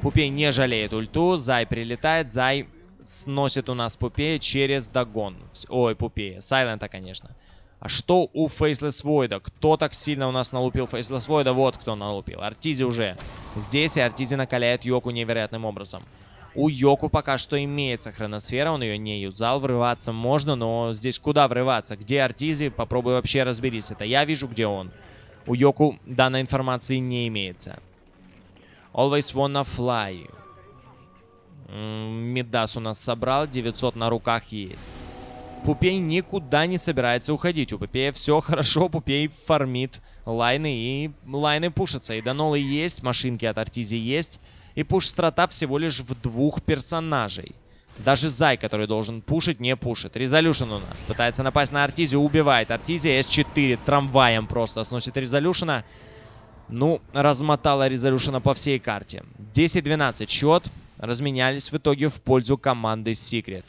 Пупей не жалеет ульту. Зай прилетает. Зай сносит у нас Пупея через догон. Ой, Пупея. Сайлента, конечно. А что у Faceless Void а? Кто так сильно у нас налупил Faceless Void а? Вот кто налупил. Артизи уже здесь, и Артизи накаляет Йоку невероятным образом. У Йоку пока что имеется хроносфера, он ее не юзал. Врываться можно, но здесь куда врываться? Где Артизи? Попробуй вообще разберись. Это я вижу, где он. У Йоку данной информации не имеется. Always Wanna Fly. Midas у нас собрал, 900 на руках есть. Пупей никуда не собирается уходить. У Пупея все *laughs* хорошо, Пупей фармит лайны и лайны пушатся. И донолы есть, машинки от Артизи есть. И пуш-страта всего лишь в двух персонажей. Даже Зай, который должен пушить, не пушит. Резолюшн у нас. Пытается напасть на Артизи, убивает. Артизи С4 трамваем просто сносит Резолюшена. Ну, размотала Резолюшена по всей карте. 10-12 счет. Разменялись в итоге в пользу команды Secret.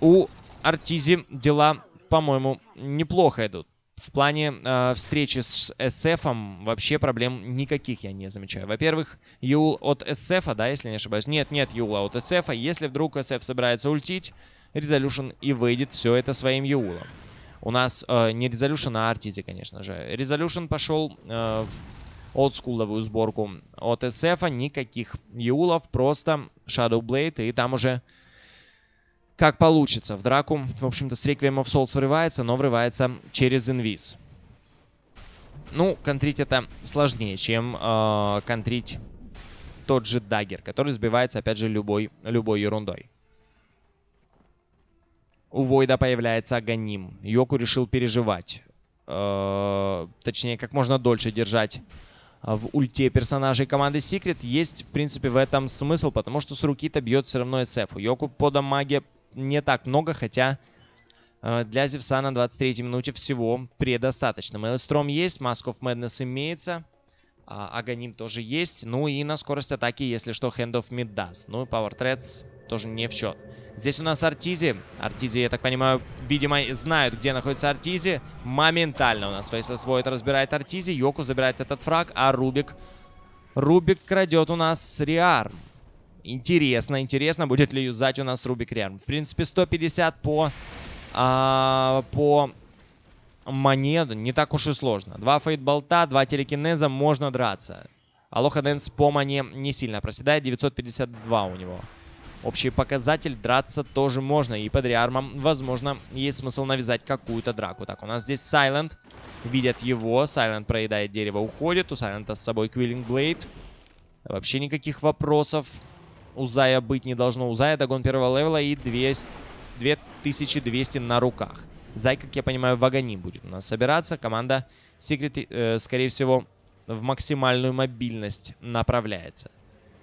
У Артизи дела, по-моему, неплохо идут. В плане э, встречи с SF вообще проблем никаких я не замечаю. Во-первых, Юл от SF, да, если не ошибаюсь. Нет, нет Юла от SF. Если вдруг SF собирается ультить, Resolution и выйдет все это своим Юлом. У нас э, не Resolution, а Артизи, конечно же. Resolution пошел э, в олдскуловую сборку от SF. Никаких Юлов, просто Shadow Blade. И там уже как получится. В драку, в общем-то, с Requiem of Souls врывается, но врывается через инвиз. Ну, контрить это сложнее, чем э, контрить тот же дагер, который сбивается, опять же, любой, любой ерундой. У Войда появляется Аганим. Йоку решил переживать. Э, точнее, как можно дольше держать в ульте персонажей команды Secret. Есть, в принципе, в этом смысл, потому что с руки-то бьет все равно SF. Йоку по дамаге не так много, хотя э, для Зевса на 23 минуте всего предостаточно. Мейлстром есть, Mask of Madness имеется, а, Аганим тоже есть. Ну и на скорость атаки, если что, Hand of Mid даст. Ну и Power Threads тоже не в счет. Здесь у нас Артизи. Артизи, я так понимаю, видимо, знают, где находится Артизи. Моментально у нас Faceless Void разбирает Артизи. Йоку забирает этот фраг, а Рубик... Рубик крадет у нас Риарм. Интересно, интересно, будет ли юзать у нас Рубик Рерм. В принципе, 150 по, а, по монету не так уж и сложно. Два Fade Bolt а, два телекинеза, можно драться. Алоха Дэнс по мане не сильно проседает, 952 у него. Общий показатель, драться тоже можно. И под Rearm ом, возможно, есть смысл навязать какую-то драку. Так, у нас здесь Сайлент. Видят его. Сайлент проедает дерево, уходит. У Сайлента с собой Quelling Blade. Вообще никаких вопросов у Зая быть не должно. У Зая Dagon первого левела и 200, 2200 на руках. Зай, как я понимаю, в агони будет у нас собираться. Команда Secret, э, скорее всего, в максимальную мобильность направляется.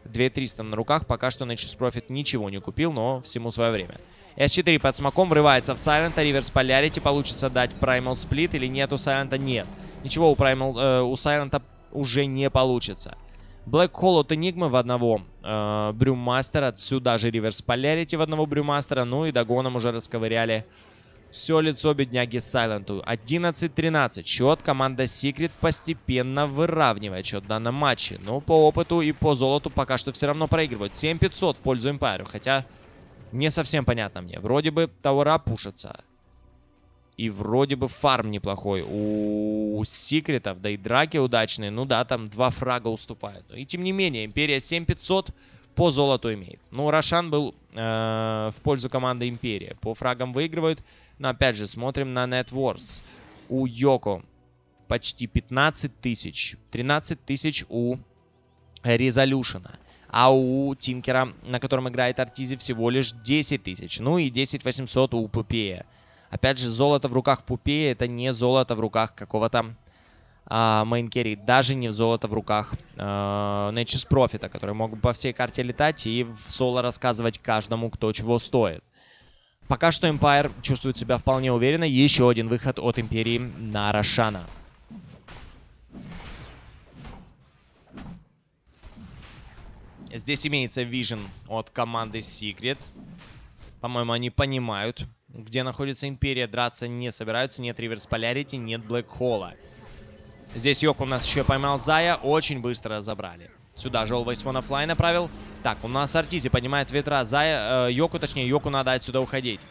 2300 на руках. Пока что Nature's Profit ничего не купил, но всему свое время. S4 под смоком врывается в Сайлента. Реверс Полярити. Получится дать Primal Split или нет у Сайлента? Нет. Ничего у, Primal, э, у Сайлента уже не получится. Black Hole от Enigma в одного э, Брюмастера. Сюда же Реверс Полярити в одного Брюмастера. Ну и догоном уже расковыряли все лицо бедняги Сайленту. 11-13. Счет команда Secret постепенно выравнивает счет в данном матче. Но по опыту и по золоту пока что все равно проигрывают. 7500 в пользу Empire. Хотя не совсем понятно мне. Вроде бы товара пушатся. И вроде бы фарм неплохой у секретов, да и драки удачные. Ну да, там два фрага уступают. И тем не менее, Империя 7500 по золоту имеет. Ну, Рошан был э, в пользу команды Империя. По фрагам выигрывают. Но опять же, смотрим на Net Worth. У Йоко почти 15 тысяч. 13 тысяч у Резолюшена. А у Тинкера, на котором играет Артизи, всего лишь 10 тысяч. Ну и 10 800 у Пупея. Опять же, золото в руках Пупея это не золото в руках какого-то мейнкерри. Uh, даже не золото в руках uh, Nature's Prophet, которые могут по всей карте летать и в соло рассказывать каждому, кто чего стоит. Пока что Empire чувствует себя вполне уверенно. Еще один выход от Империи на Рошана. Здесь имеется вижен от команды Secret. По-моему, они понимают, где находится Империя. Драться не собираются. Нет Реверс Полярити, нет Блэк Холла. Здесь Йок у нас еще поймал Зая. Очень быстро забрали. Сюда же Always Wanna Fly направил. Так, у нас Артизи поднимает ветра. Зая, э, Йоку, точнее, Йоку надо отсюда уходить.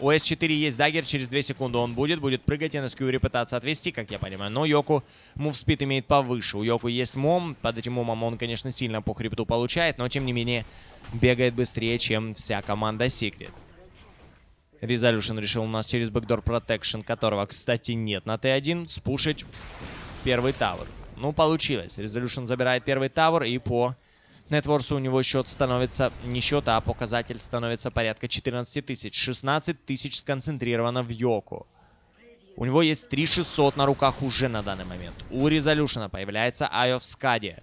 У С4 есть dagger, через 2 секунды он будет. Будет прыгать Skewer пытаться отвести, как я понимаю. Но Йоку movespeed имеет повыше. У Йоку есть MoM. Под этим MoM ом он, конечно, сильно по хребту получает. Но, тем не менее, бегает быстрее, чем вся команда Secret. Резолюшн решил у нас через backdoor protection, которого, кстати, нет на Т1, спушить первый тавер. Ну, получилось. Резолюшн забирает первый тавер, и по Нетворсу у него счет становится, не счет, а показатель становится порядка 14 тысяч. 16 тысяч сконцентрировано в Йоку. У него есть 3600 на руках уже на данный момент. У Резолюшена появляется Eye of Skadi.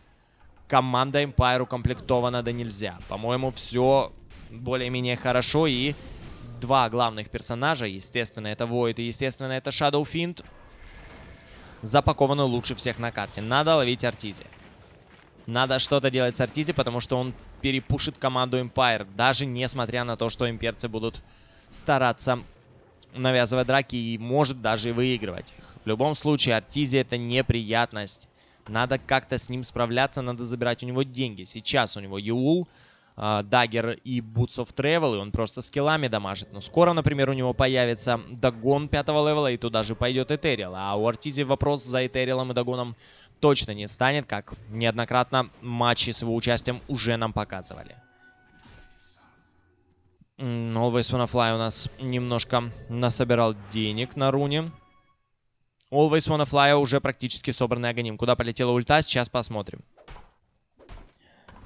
Команда Empire укомплектована да нельзя. По-моему, все более-менее хорошо. И два главных персонажа, естественно, это Void и, естественно, это Shadow Fiend, запакованы лучше всех на карте. Надо ловить Артизи. Надо что-то делать с Артизи, потому что он перепушит команду Empire. Даже несмотря на то, что имперцы будут стараться навязывать драки и может даже и выигрывать их. В любом случае, Артизи это неприятность. Надо как-то с ним справляться, надо забирать у него деньги. Сейчас у него Eul, Dagger и Boots of Travel, и он просто скиллами дамажит. Но скоро, например, у него появится Dagon пятого левела, и туда же пойдет Ethereal. А у Артизи вопрос за Ethereal ом и Dagon ом точно не станет, как неоднократно матчи с его участием уже нам показывали. Always Wanna Fly у нас немножко насобирал денег на руне. Always Wanna Fly уже практически собранный агоним. Куда полетела ульта, сейчас посмотрим.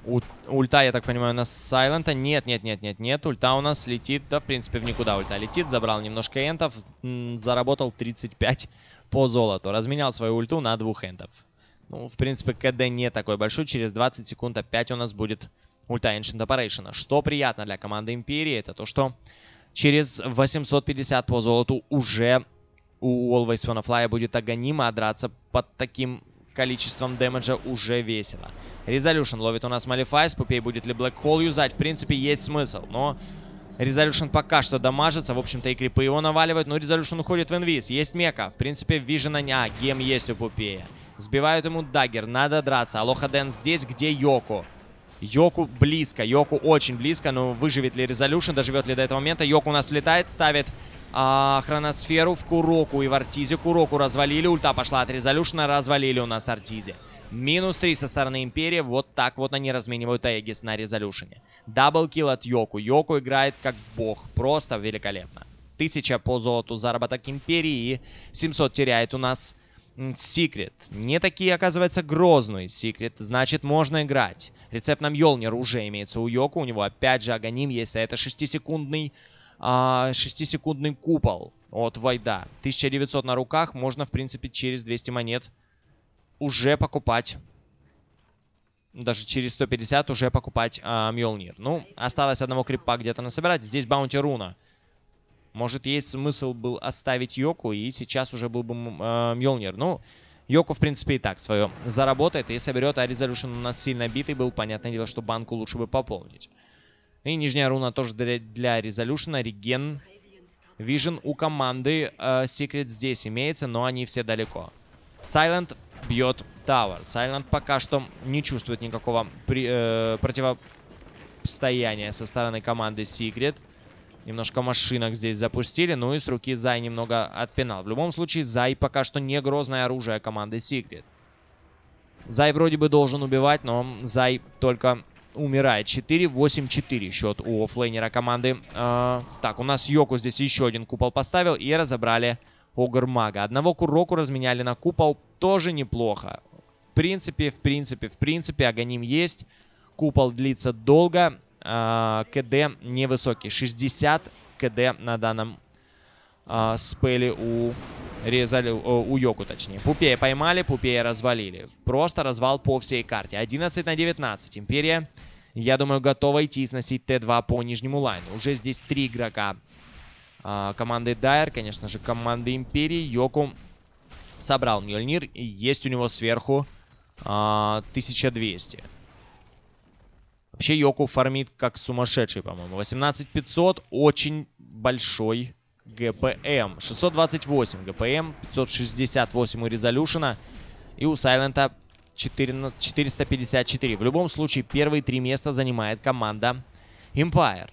У, ульта, я так понимаю, у нас Сайлента. Нет, нет, нет, нет, нет. Ульта у нас летит, да, в принципе, в никуда ульта летит. Забрал немножко энтов. Заработал 35 по золоту. Разменял свою ульту на двух энтов. Ну, в принципе, КД не такой большой. Через 20 секунд опять у нас будет ульта Ancient Apparition. Что приятно для команды Империи, это то, что через 850 по золоту уже у Always Wanna Fly будет Аганима, драться под таким количеством дэмэджа уже весело. Резолюшн ловит у нас Malefice. Пупей будет ли Black Hole юзать? В принципе, есть смысл. Но Резолюшн пока что дамажится. В общем-то, и крипы его наваливают. Но Резолюшн уходит в инвиз. Есть Мека. В принципе, vision а не... А, gem есть у Пупея. Сбивают ему dagger. Надо драться. Алоха Дэнс здесь, где Йоку. Йоку близко. Йоку очень близко. Но выживет ли Резолюшн? Доживет ли до этого момента? Йоку у нас летает. Ставит а, хроносферу в Куроку и в Артизе. Куроку развалили. Ульта пошла от Резолюшна. Развалили у нас Артизе. Минус 3 со стороны Империи. Вот так вот они разменивают Aegis на Резолюшене. Double kill от Йоку. Йоку играет как бог. Просто великолепно. 1000 по золоту заработок Империи. И 700 теряет у нас Секрет. Не такие, оказывается, грозный Секрет. Значит, можно играть. Рецепт на Мьолнир уже имеется у Йоку. У него опять же Аганим есть. А это 6-секундный а, 6-секундный купол от Вайда. 1900 на руках. Можно, в принципе, через 200 монет уже покупать. Даже через 150 уже покупать а, Мьолнир. Ну, осталось одного крипа где-то насобирать. Здесь Баунти Руна. Может, есть смысл был оставить Йоку, и сейчас уже был бы э, Мьолнир. Ну, Йоку, в принципе, и так свое заработает и соберет, а Резолюшн у нас сильно битый был. Понятное дело, что банку лучше бы пополнить. И нижняя руна тоже для, для Резолюшна. Реген. Вижен у команды э, Secret здесь имеется, но они все далеко. Сайлент бьет Тауэр. Сайлент пока что не чувствует никакого при, э, противостояния со стороны команды Secret. Немножко машинок здесь запустили, ну и с руки Зай немного отпинал. В любом случае, Зай пока что не грозное оружие команды Secret. Зай вроде бы должен убивать, но Зай только умирает. 4-8-4 счет у оффлейнера команды. Э, так, у нас Йоку здесь еще один купол поставил и разобрали Огр-мага. Одного Куроку разменяли на купол. Тоже неплохо. В принципе, в принципе, в принципе, Аганим есть. Купол длится долго. Э, КД невысокий. 60 КД на данном э, спеле у, резали, у Йоку, точнее. Пупея поймали, Пупея развалили. Просто развал по всей карте. 11 на 19. Империя, я думаю, готова идти сносить Т2 по нижнему лайну. Уже здесь три игрока а, команды Дайер, конечно же, команды Империи. Йоку собрал Мьёльнир, и есть у него сверху а, 1200. Вообще Йоку фармит как сумасшедший, по-моему. 18500, очень большой ГПМ. 628 ГПМ, 568 у Резолюшена. И у Сайлента 454. В любом случае, первые три места занимает команда Empire.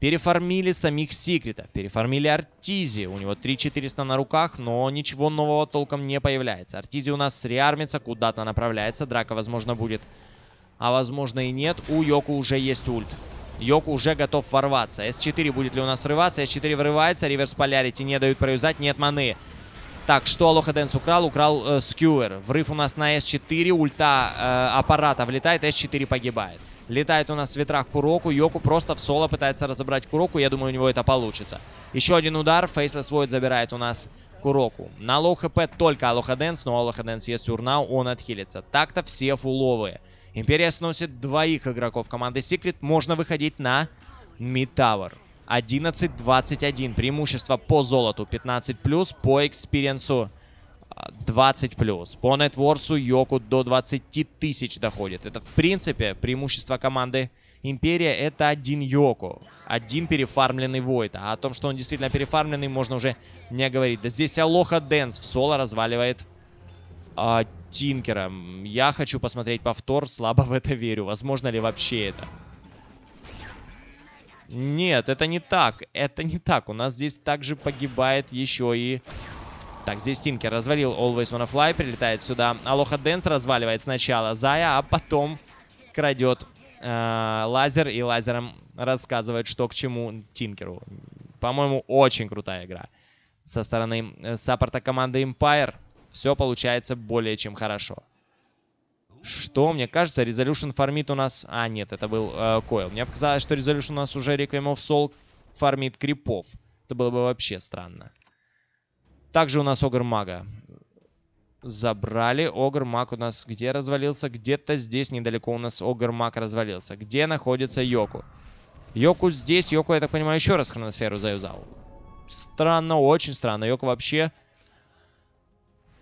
Переформили самих Секретов, переформили Артизи. У него 3400 на руках, но ничего нового толком не появляется. Артизи у нас реармится, куда-то направляется. Драка, возможно, будет, а возможно и нет. У Йоку уже есть ульт. Йоку уже готов ворваться. С4 будет ли у нас срываться? С4 врывается. Reverse Polarity не дают проюзать. Нет маны. Так, что Алоха Дэнс украл? Украл э, Skewer. Врыв у нас на С4. Ульта э, аппарата влетает. С4 погибает. Летает у нас в ветрах Куроку. Йоку просто в соло пытается разобрать Куроку. Я думаю, у него это получится. Еще один удар. Faceless Void забирает у нас Куроку. На low HP только Алоха Дэнс, но Алоха Дэнс есть урна, он отхилится. Так-то все фуловые. Империя сносит двоих игроков команды Secret. Можно выходить на Мид Tower. 11-21. Преимущество по золоту 15+, по экспириенсу 20+. По нетворсу Йоку до 20 тысяч доходит. Это, в принципе, преимущество команды Империя. Это один Йоку. Один перефармленный Void. А о том, что он действительно перефармленный, можно уже не говорить. Да здесь Алоха Дэнс в соло разваливает а, Тинкера. Я хочу посмотреть повтор, слабо *laughs* в это верю. Возможно ли вообще это? Нет, это не так. Это не так. У нас здесь также погибает еще и... Так, здесь Тинкер развалил Always Wanna Fly, прилетает сюда. Алоха Дэнс разваливает сначала Зая, а потом крадет э, лазер и лазером рассказывает, что к чему Тинкеру. По-моему, очень крутая игра со стороны э, саппорта команды Empire все получается более чем хорошо. Что? Мне кажется, Resolution фармит у нас... А, нет, это был э. Мне показалось, что Resolution у нас уже Requiem of Soul фармит крипов. Это было бы вообще странно. Также у нас Огр Мага. Забрали. Огр Маг у нас где развалился? Где-то здесь недалеко у нас Огр Маг развалился. Где находится Йоку? Йоку здесь. Йоку, я так понимаю, еще раз хроносферу заюзал. Странно, очень странно. Йоку вообще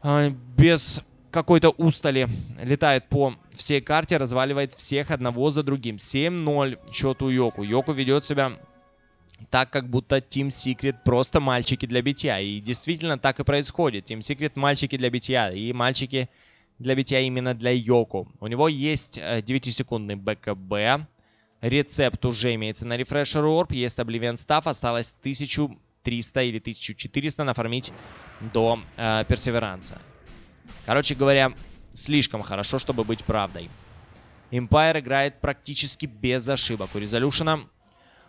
без какой-то устали летает по всей карте, разваливает всех одного за другим. 7-0 счету Йоку. Йоку ведет себя так, как будто Team Secret просто мальчики для битья. И действительно так и происходит. Team Secret мальчики для битья. И мальчики для битья именно для Йоку. У него есть 9-секундный э, БКБ. Рецепт уже имеется на Refresher Orb. Есть Oblivion Staff. Осталось 1000 1300 или 1400 нафармить до э, персеверанса. Короче говоря, слишком хорошо, чтобы быть правдой. Empire играет практически без ошибок. У Резолюшена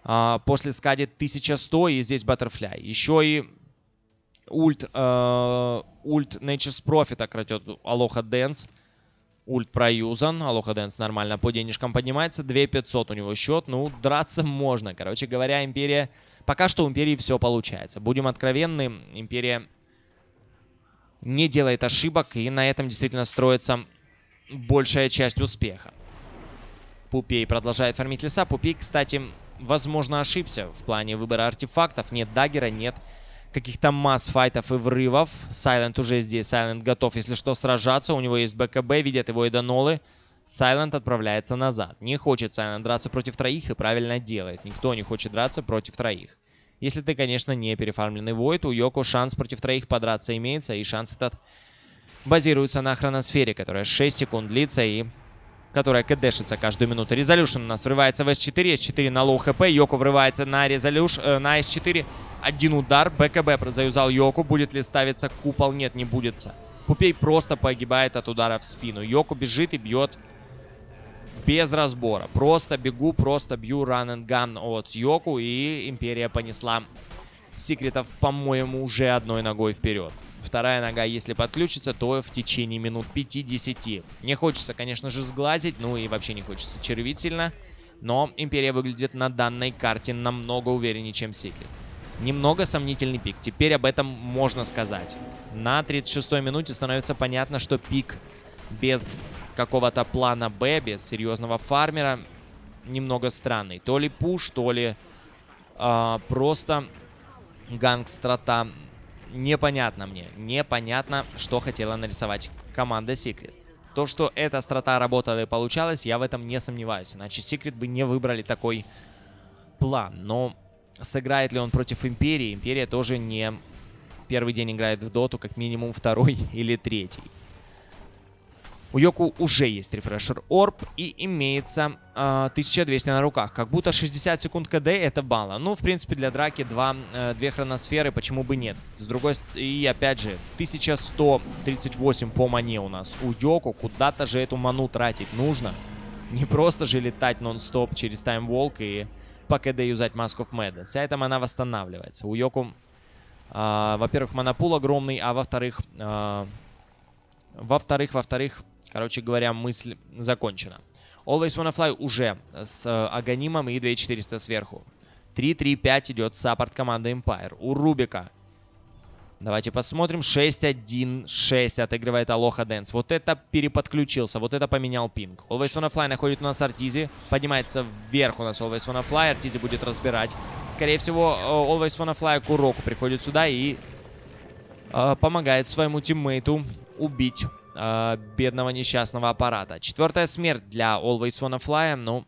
э, после скади 1100 и здесь Баттерфляй. Еще и ульт, э, ульт Nature's Profit кратет Алоха Дэнс. Ульт проюзан. Aloha Dance нормально по денежкам поднимается. 2500 у него счет. Ну, драться можно. Короче говоря, Империя Пока что у Империи все получается. Будем откровенны, Империя не делает ошибок, и на этом действительно строится большая часть успеха. Puppey продолжает фармить леса. Puppey, кстати, возможно, ошибся в плане выбора артефактов. Нет dagger а, нет каких-то mass fight ов и врывов. Silent уже здесь. Silent готов, если что, сражаться. У него есть БКБ, видят его и донолы. Silent отправляется назад. Не хочет Silent драться против троих и правильно делает. Никто не хочет драться против троих. Если ты, конечно, не перефармленный Void, у Yoky шанс против троих подраться имеется, и шанс этот базируется на хроносфере, которая 6 секунд длится и которая кдэшится каждую минуту. Resolution у нас врывается в S4, S4 на low хп, Yoky врывается на Resolu-, э, на S4. Один удар, БКБ заюзал Yoky, будет ли ставиться купол? Нет, не будет. Пупей просто погибает от удара в спину. Йоку бежит и бьет без разбора. Просто бегу, просто бью run and gun от Йоку, и Империя понесла секретов, по-моему, уже одной ногой вперед. Вторая нога, если подключится, то в течение минут 5-10. Не хочется, конечно же, сглазить, ну и вообще не хочется червить сильно. Но Империя выглядит на данной карте намного увереннее, чем Секрет. Немного сомнительный пик. Теперь об этом можно сказать. На 36-й минуте становится понятно, что пик без какого-то плана Б, без серьезного фармера, немного странный. То ли пуш, то ли э, просто гангстрота. Непонятно мне, непонятно, что хотела нарисовать команда Secret. То, что эта страта работала и получалась, я в этом не сомневаюсь. Иначе Secret бы не выбрали такой план. Но сыграет ли он против Империи? Империя тоже не первый день играет в доту, как минимум второй *laughs* или третий. У Йоку уже есть рефрешер Орб и имеется э, а, 1200 на руках. Как будто 60 секунд КД это балла. Ну, в принципе, для драки два, э, две хроносферы, почему бы нет. С другой стороны, и опять же, 1138 по мане у нас. У Йоку куда-то же эту ману тратить нужно. Не просто же летать нон-стоп через Time Walk и по КД юзать Mask of Madness. Вся эта мана восстанавливается. У Yoky, э, во-первых, mana pool огромный, а во-вторых... Э, во-вторых, во-вторых, Короче говоря, мысль закончена. Always Wanna Fly уже с э, Аганимом и 2400 сверху. 3-3-5 идет support команды Empire. У Рубика. Давайте посмотрим. 6-1-6 отыгрывает Aloha Dance. Вот это переподключился. Вот это поменял пинг. Always Wanna Fly находит у нас Arteezy. Поднимается вверх у нас Always Wanna Fly. Артизи будет разбирать. Скорее всего, э, Always Wanna Fly Куроку приходит сюда и э, помогает своему тиммейту убить э, бедного несчастного аппарата. Четвертая смерть для Always Wanna Fly. Ну,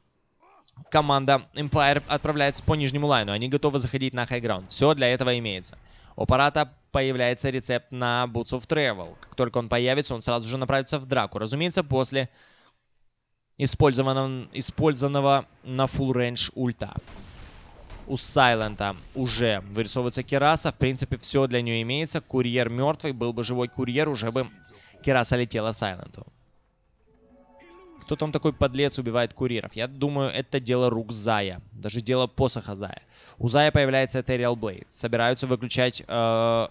команда Empire отправляется по нижнему лайну. Они готовы заходить на хайграунд. Все для этого имеется. У аппарата появляется рецепт на Boots of Travel. Как только он появится, он сразу же направится в драку. Разумеется, после использованного, использованного на full range ульта. У Сайлента уже вырисовывается Кераса. В принципе, все для нее имеется. Курьер мертвый. Был бы живой курьер, уже бы Кераса летела Сайленту. Кто там такой подлец убивает курьеров? Я думаю, это дело рук Зая. Даже дело посоха Зая. У Зая появляется Ethereal Blade. Собираются выключать э,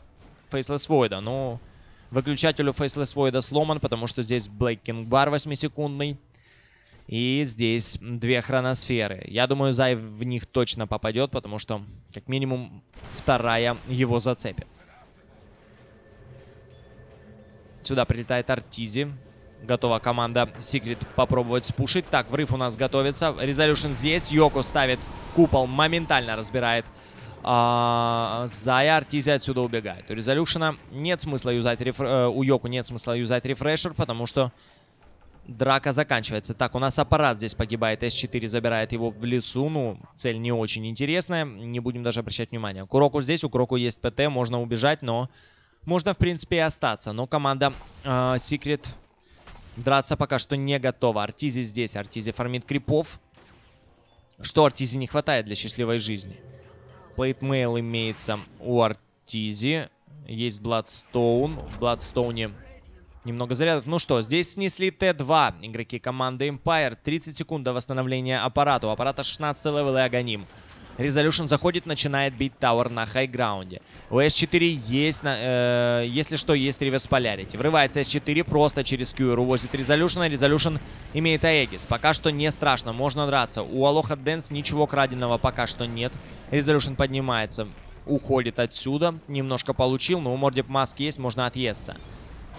Faceless Void. Но выключатель у Faceless Void сломан, потому что здесь King Bar 8-секундный. И здесь две хроносферы. Я думаю, Зай в них точно попадет, потому что, как минимум, вторая его зацепит. Сюда прилетает Артизи. Готова команда Secret попробовать спушить. Так, врыв у нас готовится. Resolution здесь. Йоко ставит купол. Моментально разбирает а, Зая. Артизи отсюда убегает. У Резолюшена нет смысла юзать реф... э, у Йоку нет смысла юзать рефрешер, потому что драка заканчивается. Так, у нас аппарат здесь погибает. С4 забирает его в лесу. Ну, цель не очень интересная. Не будем даже обращать внимания. Куроку здесь. У Куроку есть ПТ. Можно убежать, но можно, в принципе, и остаться. Но команда э, Secret драться пока что не готова. Артизи здесь. Артизи фармит крипов. Что Arteezy не хватает для счастливой жизни? Plate Mail имеется у Arteezy. Есть Bloodstone. В Bloodstone е немного зарядов. Ну что, здесь снесли Т2 игроки команды Empire. 30 секунд до восстановления аппарата. У аппарата 16 level и Аганим. Resolution заходит, начинает бить tower на highground е. У S4 есть, э, если что, есть Reverse Polarity. Врывается S4 просто через Q, увозит Resolution. Resolution имеет Аегис. Пока что не страшно, можно драться. У Aloha Dance ничего краденого пока что нет. Resolution поднимается, уходит отсюда. Немножко получил, но у Morbid маски есть, можно отъесться.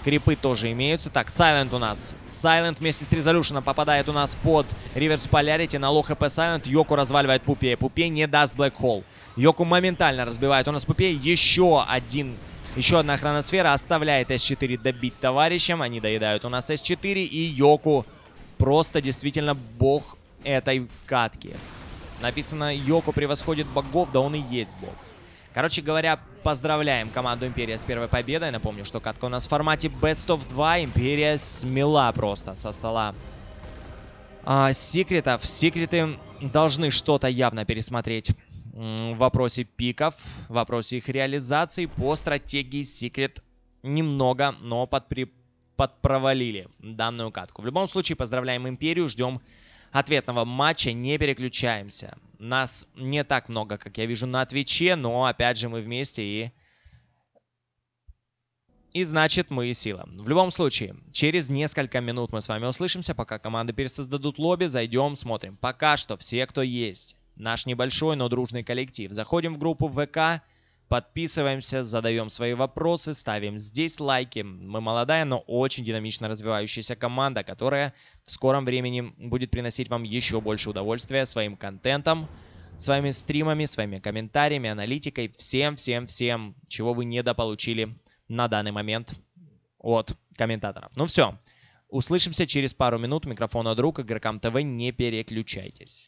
Крипы тоже имеются. Так, Silent у нас. Silent вместе с Resolution ом попадает у нас под Reverse Polarity на low хп Silent. Yoky разваливает Пупе. Пупе не даст Black Hole. Yoky моментально разбивает у нас Пупе. Еще один еще одна хроносфера оставляет S4 добить товарищам. Они доедают у нас S4. И Yoky просто действительно бог этой катки. Написано, Йоку превосходит богов, да он и есть бог. Короче говоря, поздравляем команду Империя с первой победой. Напомню, что катка у нас в формате Best of 2. Империя смела просто со стола а, секретов. Секреты должны что-то явно пересмотреть в вопросе пиков, в вопросе их реализации. По стратегии Секрет немного, но подпри... подпровалили данную катку. В любом случае, поздравляем Империю, ждем ответного матча не переключаемся. Нас не так много, как я вижу на Твиче, но опять же мы вместе и... И значит мы сила. В любом случае, через несколько минут мы с вами услышимся, пока команды пересоздадут лобби, зайдем, смотрим. Пока что все, кто есть. Наш небольшой, но дружный коллектив. Заходим в группу ВК, Подписываемся, задаем свои вопросы, ставим здесь лайки. Мы молодая, но очень динамично развивающаяся команда, которая в скором времени будет приносить вам еще больше удовольствия своим контентом. своими стримами, своими комментариями, аналитикой, всем-всем-всем, чего вы недополучили на данный момент от комментаторов. Ну все, услышимся через пару минут. Микрофон от рук, игрокам ТВ, не переключайтесь.